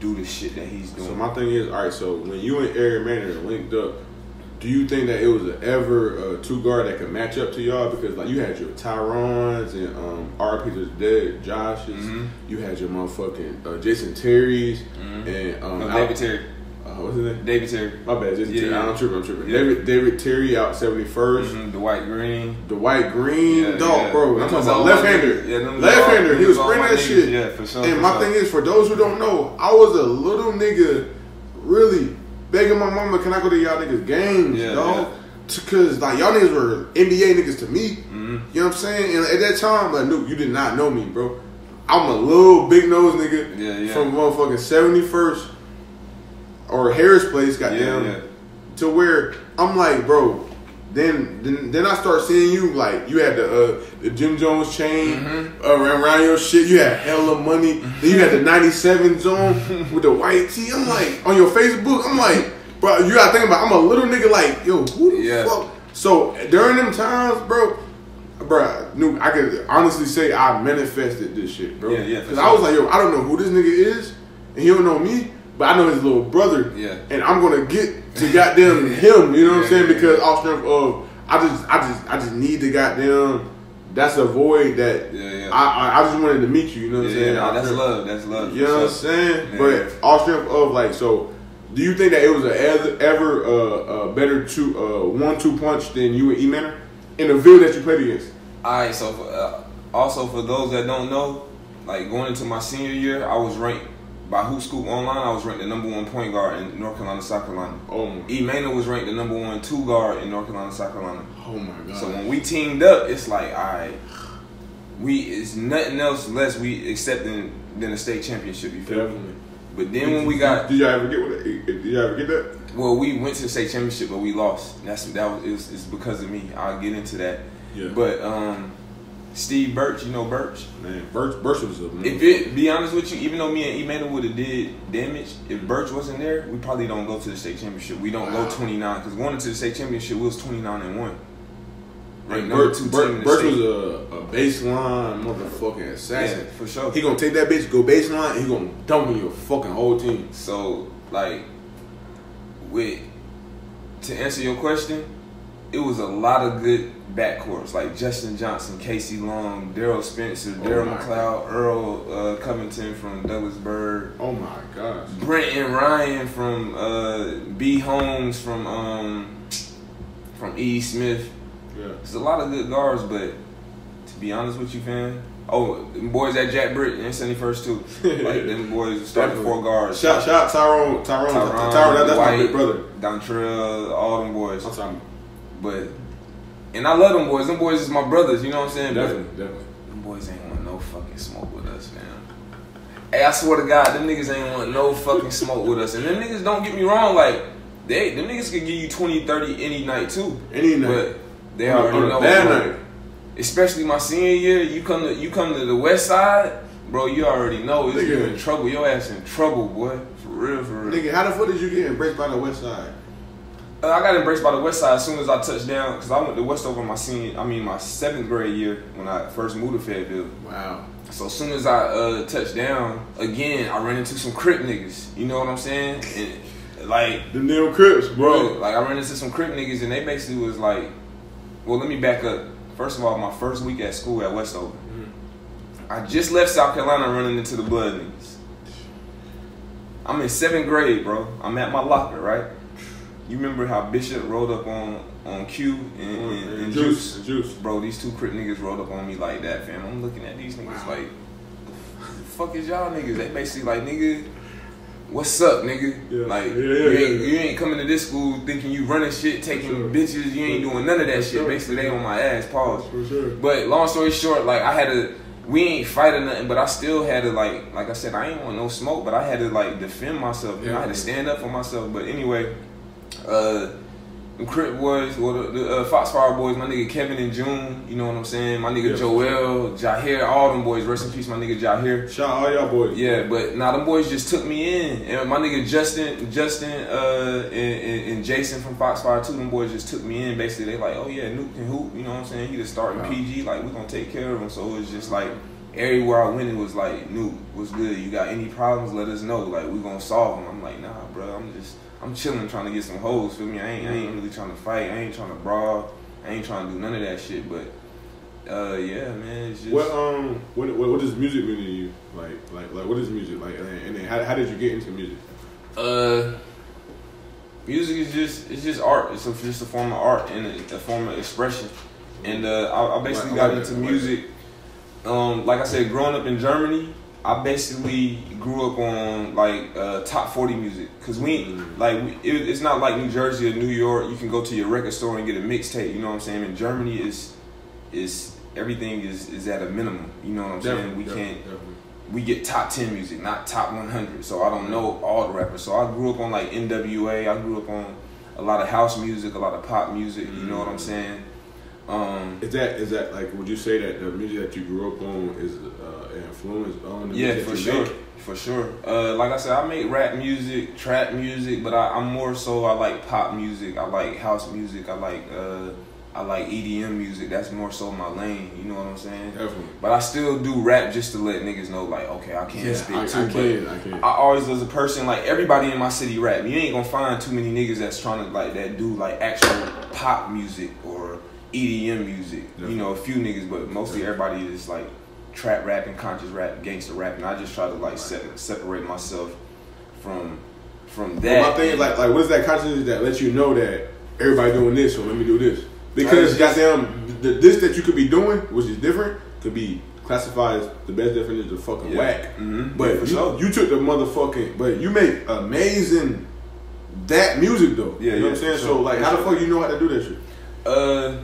do the shit that he's doing. So my thing is, all right. So when you and Eric Maynor linked up, do you think that it was ever a two guard that could match up to y'all? Because like you had your Tyrons and um, RP's dead, Josh's. Mm-hmm. You had your motherfucking uh, Jason Terry's mm-hmm. and um, no, David Terry. Uh, what's his name? David Terry. My bad. Just Yeah, Terry. yeah. I'm tripping. I'm tripping. Yeah. David David Terry out 71st. Mhm, The white green. The white green Yeah, dog, yeah. bro. I'm talking about left hander. Yeah, left hander. He was spraying that shit. Yeah, for sure, And for my sure. thing is, for those who don't know, I was a little nigga, really begging my mama, can I go to y'all niggas games, Yeah, dog? Because like y'all niggas were NBA niggas to me. Mhm. You know what I'm saying? And at that time, like, Nuke, you did not know me, bro. I'm a little big nose nigga Yeah, yeah. from motherfucking 71st or Harris Place, goddamn Yeah, yeah. to where I'm like, bro. Then, then, then I start seeing you like you had the uh, the Jim Jones chain Mm-hmm. around, around your shit. You had hella money. Then you had the '97 zone with the white tee. I'm like on your Facebook. I'm like, bro, you gotta think about. I'm a little nigga. Like, yo, who the Yeah. fuck? So during them times, bro, bro, knew I could honestly say I manifested this shit, bro. Yeah, yeah, Because sure. I was like, yo, I don't know who this nigga is, and he don't know me, but I know his little brother. Yeah. And I'm gonna get to goddamn him. You know what I'm saying? Because off strength of I just, I just, I just need to goddamn. That's a void that Yeah, yeah. I, I, I just wanted to meet you. You know what I'm saying? Off that's strength- love. That's love. You know what I'm saying? Yeah. But off strength of like, so do you think that it was a ever, ever uh, uh, better two uh, one two punch than you and E Maynor in the field that you played against? All right, so for, uh, also for those that don't know, like going into my senior year, I was ranked by Hoop Scoop Online. I was ranked the number one point guard in North Carolina, South Carolina. Oh my, E Maynor was ranked the number one two guard in North Carolina, South Carolina. oh my god! So when we teamed up, it's like, all right, we it's nothing else less we accepting than a state championship. You feel me? Definitely. But then when we got did y'all ever get what? Did y'all ever get that? well, we went to the state championship, but we lost. That's that was it it's because of me. I'll get into that. Yeah. But um, Steve Birch, you know Birch. Man, Birch, Birch was a Man. If it be honest with you, even though me and Emmanuel would have did damage, if Birch wasn't there, we probably don't go to the state championship. We don't Wow. go twenty nine because going into the state championship, we was twenty nine and one. Right, Birch, Birch, Birch was a, a baseline motherfucking assassin. Yeah, for sure. He gonna take that bitch, go baseline, and he gonna dump on your fucking whole team. So like, with to answer your question, it was a lot of good backcourts like Justin Johnson, Casey Long, Daryl Spencer, Daryl my McLeod, Earl uh, Covington from Douglas Byrd. Oh my gosh. Brent and Ryan from uh, B Holmes from um, from E Smith. Yeah. There's a lot of good guards, but to be honest with you, fam. Oh, them boys at Jack Britt and 71st too. Like them boys started four guards. Shout, shout out Tyrone, Tyrone, Tyron, Tyrone. that, that's my big brother. Dontrell, all them boys. I'm talking. But and I love them boys. Them boys is my brothers. You know what I'm saying? But Definitely, definitely. them boys ain't want no fucking smoke with us, man. Hey, I swear to God, them niggas ain't want no fucking smoke with us. And them niggas, don't get me wrong, like, they, them niggas could give you 20, 30 any night too. Any night. But they On already on a know. bad night. Especially my senior year, you come to you come to the west side, bro, you already know it's you Nigga. in trouble. Your ass in trouble, boy. For real, for real. Nigga, how the fuck did you get embraced by the West Side? Uh, I got embraced by the West Side as soon as I touched down because I went to Westover my senior, I mean my seventh grade year when I first moved to Fayetteville. Wow. So as soon as I uh, touched down, again I ran into some Crip niggas. You know what I'm saying? And, like, the damn Crips, bro, bro. like I ran into some Crip niggas and they basically was like, well, let me back up. First of all, my first week at school at Westover, I just left South Carolina running into the blood niggas. I'm in seventh grade, bro. I'm at my locker, right? You remember how Bishop rolled up on on Q and, oh, and, and Juice? and juice. Bro, these two crit niggas rolled up on me like that, fam. I'm looking at these niggas Wow. like, the fuck is y'all niggas? They basically like, nigga, what's up, nigga? Yeah. Like, Yeah, yeah, you, ain't, you ain't coming to this school thinking you running shit, taking sure. bitches, you ain't doing none of that For shit. sure. Basically, they on my ass, pause. For sure. But long story short, like I had to, we ain't fighting nothing, but I still had to like, like I said, I ain't want no smoke, but I had to like defend myself. You know, I had to stand up for myself. But anyway, uh, the Crip boys, well, the, the uh, Foxfire boys, my nigga Kevin and June, you know what I'm saying? My nigga Yeah. Joel, Jahir, all them boys. Rest in peace, my nigga Jahir. Shout out all y'all boys. Yeah, but now them boys just took me in, and my nigga Justin, Justin, uh, and, and, and Jason from Foxfire too. Them boys just took me in. Basically, they like, oh yeah, Nuke can hoop. You know what I'm saying? He just starting Wow. PG. Like we gonna take care of him. So it was just like everywhere I went, it was like Nuke was good. You got any problems? Let us know. Like we gonna solve them. I'm like, nah, bro. I'm just I'm chilling, trying to get some hoes. Feel me? I ain't I ain't really trying to fight. I ain't trying to brawl. I ain't trying to do none of that shit. But uh, yeah, man, it's just. What um what, what what does music mean to you? Like like like what is music like? And, and then how, how did you get into music? Uh, music is just it's just art. It's a, just a form of art and a, a form of expression. And uh, I, I, basically got into music. Um, like I said, growing up in Germany, I basically grew up on like uh, top forty music because we mm. like we, it, it's not like New Jersey or New York. You can go to your record store and get a mixtape. You know what I'm saying? In Germany, is is everything is is at a minimum. You know what I'm definitely, saying? We can't. Definitely. We get top ten music, not top one hundred. So I don't know all the rappers. So I grew up on like NWA. I grew up on a lot of house music, a lot of pop music. You know what I'm mm. saying? Um, is that is that like? Would you say that the music that you grew up on is uh, influence on the yeah, music for sure, make? for sure. Uh, like I said, I make rap music, trap music, but I, am more so I like pop music. I like house music. I like uh, I like EDM music. That's more so my lane. You know what I'm saying? Definitely. But I still do rap just to let niggas know, like, okay, I can't yeah, spit I, too. I can, I can. I always was a person like everybody in my city rap. You ain't gonna find too many niggas that's trying to like that do like actual pop music or EDM music. Definitely. You know, a few niggas, but mostly everybody is like trap rapping, conscious rap, gangster rapping. I just try to like se- separate myself from from that. But my thing is like like what is that consciousness that lets you know that everybody doing this, so let me do this. Because goddamn, the, this that you could be doing, which is different, could be classified as the best definition of fucking yeah. whack. Mm-hmm. But yeah, you, sure. you took the motherfucking, but you make amazing that music though. Yeah, you know what I'm saying. So like, how the fuck you know how to do that shit? Uh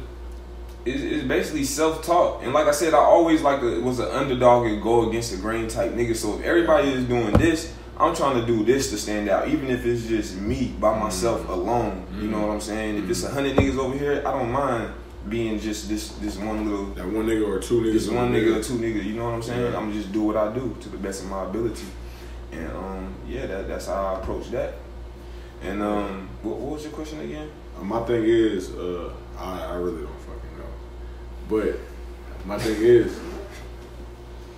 it's, it's basically self taught. And like I said, I always like a, was an underdog and go against the grain type nigga. So if everybody is doing this, I'm trying to do this to stand out, even if it's just me by myself mm-hmm. alone. You know what I'm saying? If it's a hundred niggas over here, I don't mind being just this this one little that one nigga or two niggas. This one nigga or two niggas. You know what I'm saying? Yeah. I'm just do what I do to the best of my ability. And um, yeah, that, that's how I approach that. And um, what, what was your question again? Uh, my thing is, uh, I, I really don't but my thing is,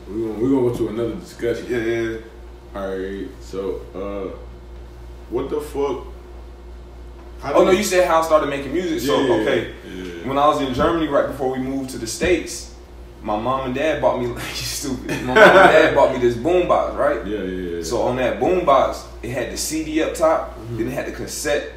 we're gonna, we gonna go to another discussion. Yeah, yeah. All right. So, uh, what the fuck? oh no, you said how I started making music. So yeah, okay, yeah. when I was in Germany right before we moved to the states, my mom and dad bought me. you stupid. My mom and dad bought me this boombox, right? Yeah, yeah, yeah. So on that boombox, it had the CD up top, mm-hmm. then it had the cassette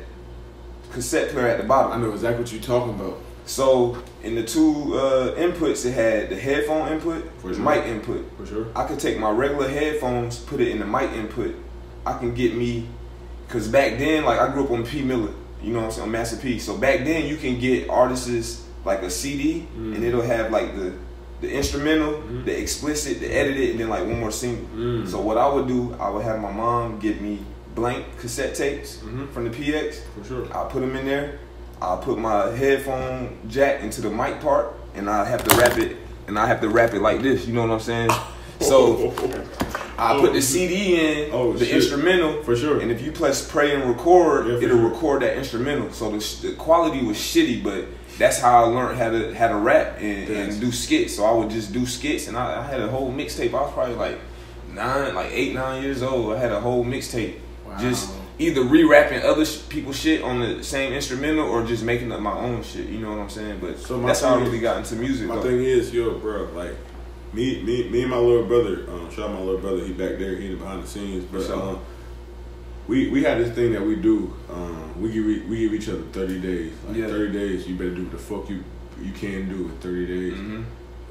cassette player at the bottom. I know exactly what you're talking about. So in the two uh, inputs, it had the headphone input, For sure. mic input. For sure. I could take my regular headphones, put it in the mic input. I can get me, cause back then, like I grew up on P Miller, you know what I'm saying, on Master P. So back then, you can get artists like a CD, mm. and it'll have like the the instrumental, mm. the explicit, the edited, and then like one more single. Mm. So what I would do, I would have my mom get me blank cassette tapes mm-hmm. from the PX. For sure. I put them in there I put my headphone jack into the mic part, and I have to wrap it, and I have to wrap it like this. You know what I'm saying? So I put the oh, CD in, oh, the shit. instrumental, for sure. And if you press play and record, yeah, it'll sure. record that instrumental. So the, the, quality was shitty, but that's how I learned how to how to rap and, and do skits. So I would just do skits, and I, I had a whole mixtape. I was probably like nine, like eight, nine years old. I had a whole mixtape. Wow. Just either re-rapping other sh- people's shit on the same instrumental or just making up my own shit. You know what I'm saying? But so that's how I really got into music. My though. thing is, yo, bro, like me, me, me and my little brother. Um, shout out my little brother. He back there. He in the behind the scenes. But sure. um, we we had this thing that we do. Um, we give we give each other thirty days. Like yeah. thirty days, you better do what the fuck you you can do in thirty days. Mm-hmm.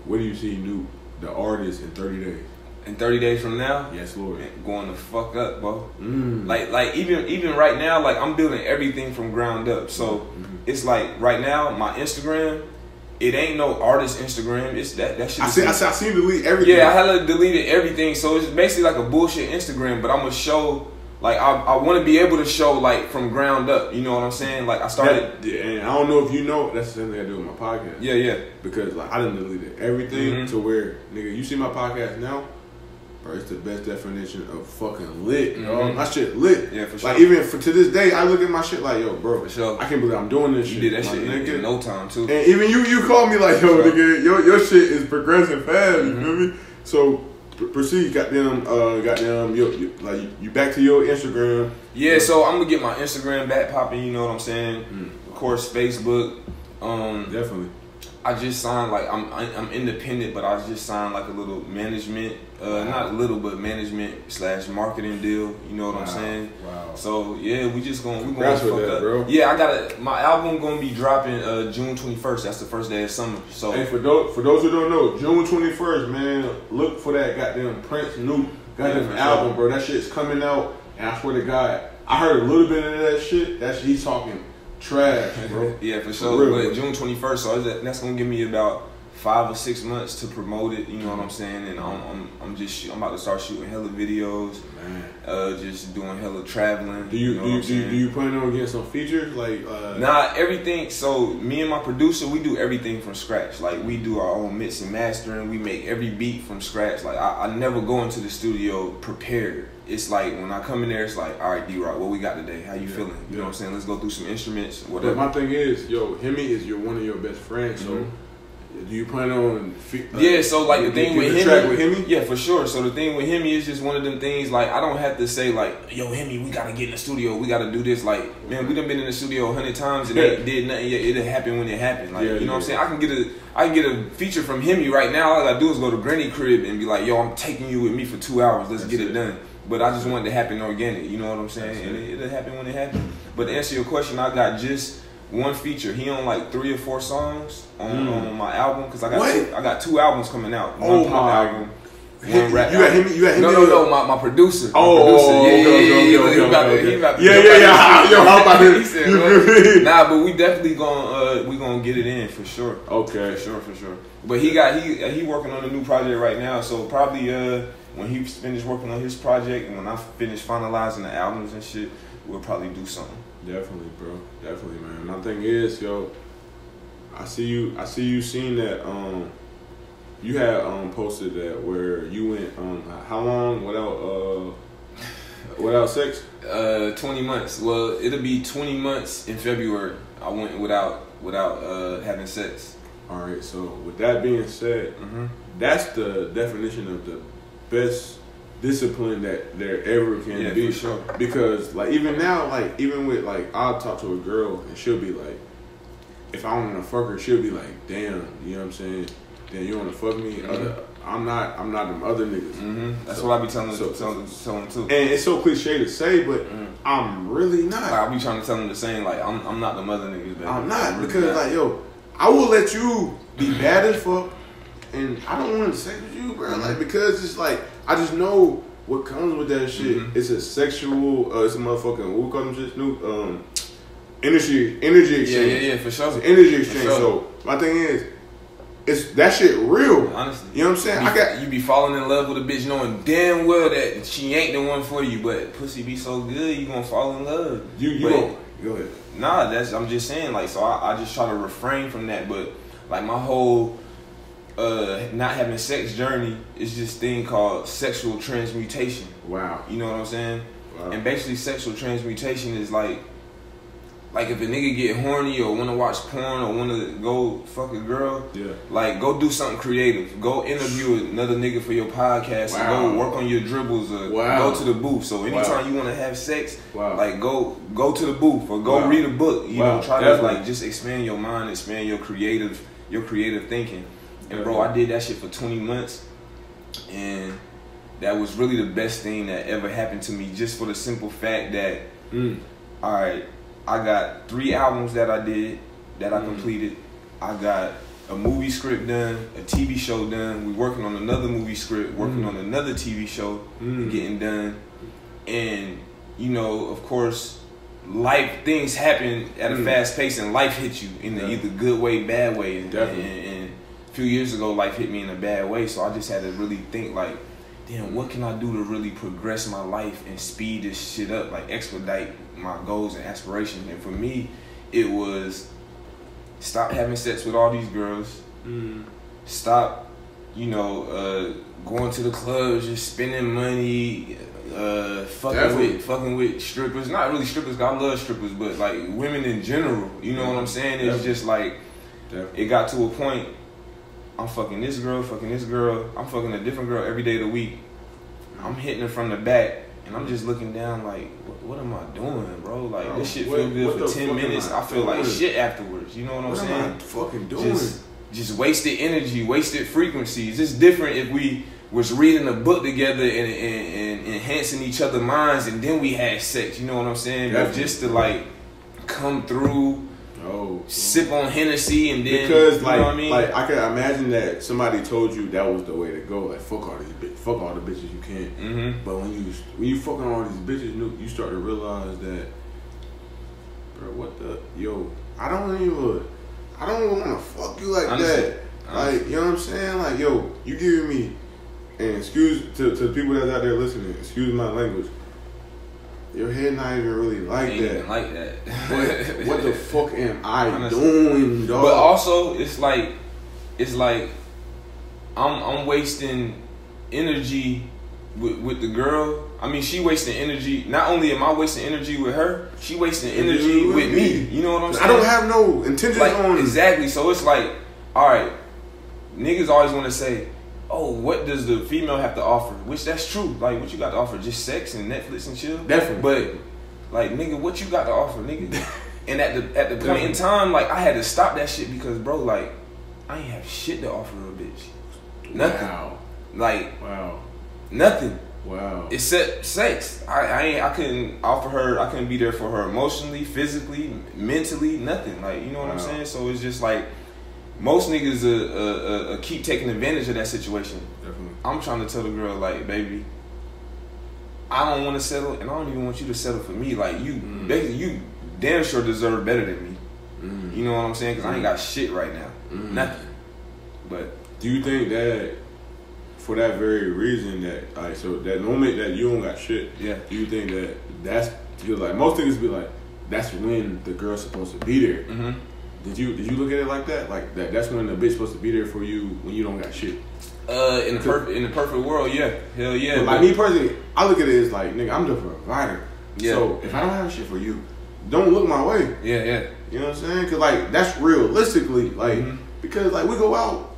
What do you see new the artist in thirty days? In 30 days from now, yes, Lord, going to fuck up, bro. Mm. Like, like even even right now, like I'm building everything from ground up. So mm-hmm. it's like right now, my Instagram, it ain't no artist Instagram. It's that that shit. I see, I see, I see delete everything. Yeah, I had to deleted everything. So it's basically like a bullshit Instagram. But I'm gonna show. Like I, I want to be able to show like from ground up. You know what I'm saying? Like I started. That, and I don't know if you know. That's the same thing I do with my podcast. Yeah, yeah. Because like I didn't delete everything mm-hmm. to where nigga, you see my podcast now bro. It's the best definition of fucking lit, mm-hmm. yo. My shit lit. Yeah, for sure. Like even for, to this day, I look at my shit like, yo, bro. For sure. I can't believe I'm doing this you shit. You did that shit in, in, no time too. And even you, you call me like, yo, sure. nigga, your your shit is progressing fast. Mm-hmm. You feel me? So proceed, goddamn, uh, goddamn, yo, you, like you back to your Instagram. Yeah, so I'm gonna get my Instagram back popping. You know what I'm saying? Mm. Of course, Facebook. Um, Definitely. I just signed like I'm I'm independent, but I just signed like a little management Uh, not a little, but management slash marketing deal. You know what Wow. I'm saying? Wow. So yeah, we just gonna we gonna fuck that, up. bro. Yeah, I got to My album gonna be dropping uh, June 21st. That's the first day of summer. So Hey, for those for those who don't know, June twenty first, man, look for that goddamn Prince Nuke goddamn Yeah, album, sure. bro. That shit's coming out, and I swear to God, I heard a little bit of that shit. That's he's talking trash, bro. yeah, for For sure. real, but bro. June 21st. So that's gonna give me about five or six months to promote it. You know what I'm saying? And I'm I'm, I'm just I'm about to start shooting hella videos. Uh, just doing hella traveling. do you, know do you I'm do you, do you plan on getting some features like? Uh, Nah, everything. So me and my producer, we do everything from scratch. Like we do our own mix and mastering. We make every beat from scratch. Like I, I never go into the studio prepared. It's like when I come in there, it's like, all right, D Rock, what we got today? How you Yeah, feeling? You know what I'm saying? Let's go through some instruments, But my thing is, yo, Hemi is your one of your best friends. So, Mhm. Do you plan on? uh, yeah, so like the thing with him, track with yeah, for sure. So the thing with him is just one of them things. Like I don't have to say like, yo, Hemi, we gotta get in the studio, we gotta do this. Like, man, we done been in the studio a hundred times and Yeah. they did nothing yet. It'll happen when it happened. Like, Yeah, you know what I'm saying? I can get a, I can get a feature from Hemi right now. All I gotta do is go to Granny crib and be like, yo, I'm taking you with me for two hours. Let's That's get it, it. done. But I just want it to happen organic. You know what I'm saying? That's And it. it, it'll happen when it happens. But to answer your question, I got just. One feature, he on like three or four songs on, Mm. on my album because I got What? two, I got two albums coming out. One Oh pop my. album, Him- one rap. you got album. Hemi- you got No, no, no. My, my producer. my Oh, producer. yeah, okay, yeah, okay, yeah, okay, yeah. okay, He about to- he about to Yeah, yeah, yeah. Yo, how about? He said, what? Nah, but we definitely gonna uh, we gonna get it in for sure. Okay. For sure, for sure. But he got he he working on a new project right now, so probably uh when he finished working on his project and when I finish finalizing the albums and shit, we'll probably do something. Definitely, bro. Definitely, man. My thing is, yo, I see you. I see you seen that. Um, you had um posted that where you went um how long without uh without sex? Uh, twenty months. Well, it'll be twenty months in February. I went without without uh having sex. All right. So with that being said, Mm-hmm. that's the definition of the best discipline that there ever can Yeah, be. sure. Because like even now, like even with like I'll talk to a girl and she'll be like, if I want to fuck her, she'll be like, damn, you know what I'm saying? Then you want to fuck me? Mhm. Other, I'm not. I'm not them other niggas. Mm-hmm. That's So- what I be telling so- telling, telling them too. And it's so cliche to say, but Mhm. I'm really Like, not. I be trying to tell them the same. Like I'm I'm not the mother niggas. Baby. I'm not really because not. like yo, I will let you be bad as fuck, and I don't want to sex with you, bro. Like because it's like I just know what comes with that shit. Mhm. It's a sexual. Uh, it's a motherfucking. What we call them shit? Snoop. Um, energy. Energy exchange. yeah, yeah, yeah, for sure. It's energy exchange. sure. So my thing is, it's that shit real. Honestly, You know what I'm saying? You, I got. you be falling in love with a bitch knowing damn well that she ain't the one for you, but pussy be so good you gonna fall in love. You you But- go. Go ahead. Nah, that's I'm just saying like so I, I just try to refrain from that, but like my whole uh not having sex journey is this thing called sexual transmutation. Wow. You know what I'm saying? Wow. And basically, sexual transmutation is like, like if a nigga get horny or want to watch porn or want to go fuck a girl, Yeah. like go do something creative. Go interview another nigga for your podcast. Wow. Go work on your dribbles or Wow. go to the booth. So anytime Wow. you want to have sex, Wow. like go go to the booth or go read a book. You know, try Definitely. to like just expand your mind, expand your creative your creative thinking. And bro, I did that shit for 20 months, and that was really the best thing that ever happened to me. Just for the simple fact that, Mm. all right, I got three albums that I did that I Mm. completed. I got a movie script done, a TV show done. We working on another movie script, working Mm. on another TV show, Mm. getting done. And you know, of course, life things happen at a Mm. fast pace, and life hits you in the either good way, bad way. And, Definitely. and, and few years ago, life hit me in a bad way, so I just had to really think like, damn, what can I do to really progress my life and speed this shit up, like expedite my goals and aspirations? And for me, it was stop having sex with all these girls Mm. stop, you know, uh, going to the clubs, just spending money, uh, fucking Definitely. with fucking with strippers. Not really strippers. I love strippers, but like women in general. You know what I'm saying? It's Definitely. just like Definitely. it got to a point. I'm fucking this girl, fucking this girl. I'm fucking a different girl every day of the week. I'm hitting her from the back. And I'm just looking down like, what, what am I doing, bro? Like Bro, this shit what- feel good for ten minutes. I I feel like shit afterwards. You know what I'm What saying? am I fucking doing? just just wasted energy, wasted frequencies. It's different if we was reading a book together and, and, and enhancing each other's minds, and then we had sex. You know what I'm saying? But just to like come through. Oh, sip on Hennessy and then because like I mean? like I can imagine that somebody told you that was the way to go. Like fuck all these bitches, fuck all the bitches you can. Mm-hmm. But when you when you fucking all these bitches, you start to realize that, bro, what the yo, I don't even, I don't want to fuck you like Honestly. that. Like you know what I'm saying? Like yo, you giving me, and excuse to to the people that's out there listening, excuse my language your head not even really like Ain't that. like that. what, what the fuck am I Honestly. doing, dog? But also, it's like, it's like, I'm I'm wasting energy with, with the girl. I mean, she wasting energy. Not only am I wasting energy with her, she wasting energy with, with me. You know what I'm saying? I don't have no intentions like, on exactly. So it's like, all right, niggas always want to say, oh, what does the female have to offer? Which that's true. Like, what you got to offer? Just sex and Netflix and chill. Definitely. But like, nigga, what you got to offer, nigga? and at the at the point in time, like, I had to stop that shit because, bro, like, I ain't have shit to offer a bitch. Nothing. Wow. Like, wow. Nothing. Wow. Except sex. I I, ain't, I couldn't offer her. I couldn't be there for her emotionally, physically, mentally. Nothing. Like, you know what wow. I'm saying? So it's just like most niggas uh, uh, uh, keep taking advantage of that situation. Definitely. I'm trying to tell the girl like, baby, I don't want to settle, and I don't even want you to settle for me. Like you, mm. basically, you damn sure deserve better than me. Mm. You know what I'm saying? Because mm. I ain't got shit right now, mm. nothing. But do you think that for that very reason that like so that moment that you don't got shit, yeah, do you think that that's you're like most niggas be like that's when the girl's supposed to be there. Mm-hmm. Did you did you look at it like that? Like that that's when the bitch supposed to be there for you when you don't got shit. Uh, in the perfect in the perfect world, yeah, hell yeah. But like me personally, I look at it as like nigga, I'm the provider. Yeah. So if I don't have shit for you, don't look my way. Yeah, yeah. You know what I'm saying? Cause like that's realistically like mm-hmm. because like we go out,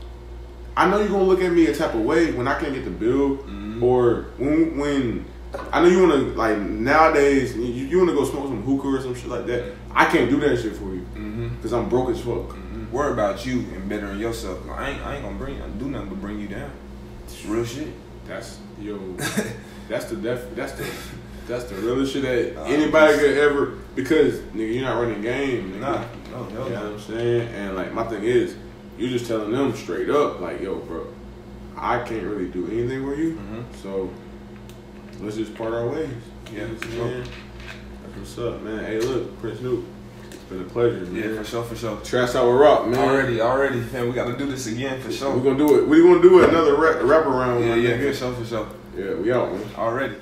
I know you're gonna look at me a type of way when I can't get the bill mm-hmm. or when when I know you wanna like nowadays you, you wanna go smoke some hookah or some shit like that. I can't do that shit for you because mm-hmm. I'm broke as fuck. Mm-hmm. Worry about you and bettering yourself. I ain't, I ain't gonna bring, do nothing but bring you down. It's real shit. That's yo. that's the def. That's the. That's the realest shit that anybody could ever because nigga you're not running game. Nigga. Nah, no, no, you know what I'm saying? And like my thing is, you're just telling them straight up, like, yo, bro, I can't really do anything for you. Mm-hmm. So let's just part our ways. Yeah, you know That's what's up, man. Hey, look, Prince Nuke been a pleasure, man. Yeah, for sure, for sure. Trash Talk with Rock, man. Already, already, man. We got to do this again for sure. We're gonna do it. We gonna do another rap, rap around. Yeah, yeah, for sure, for sure. Yeah, we out, man. Already.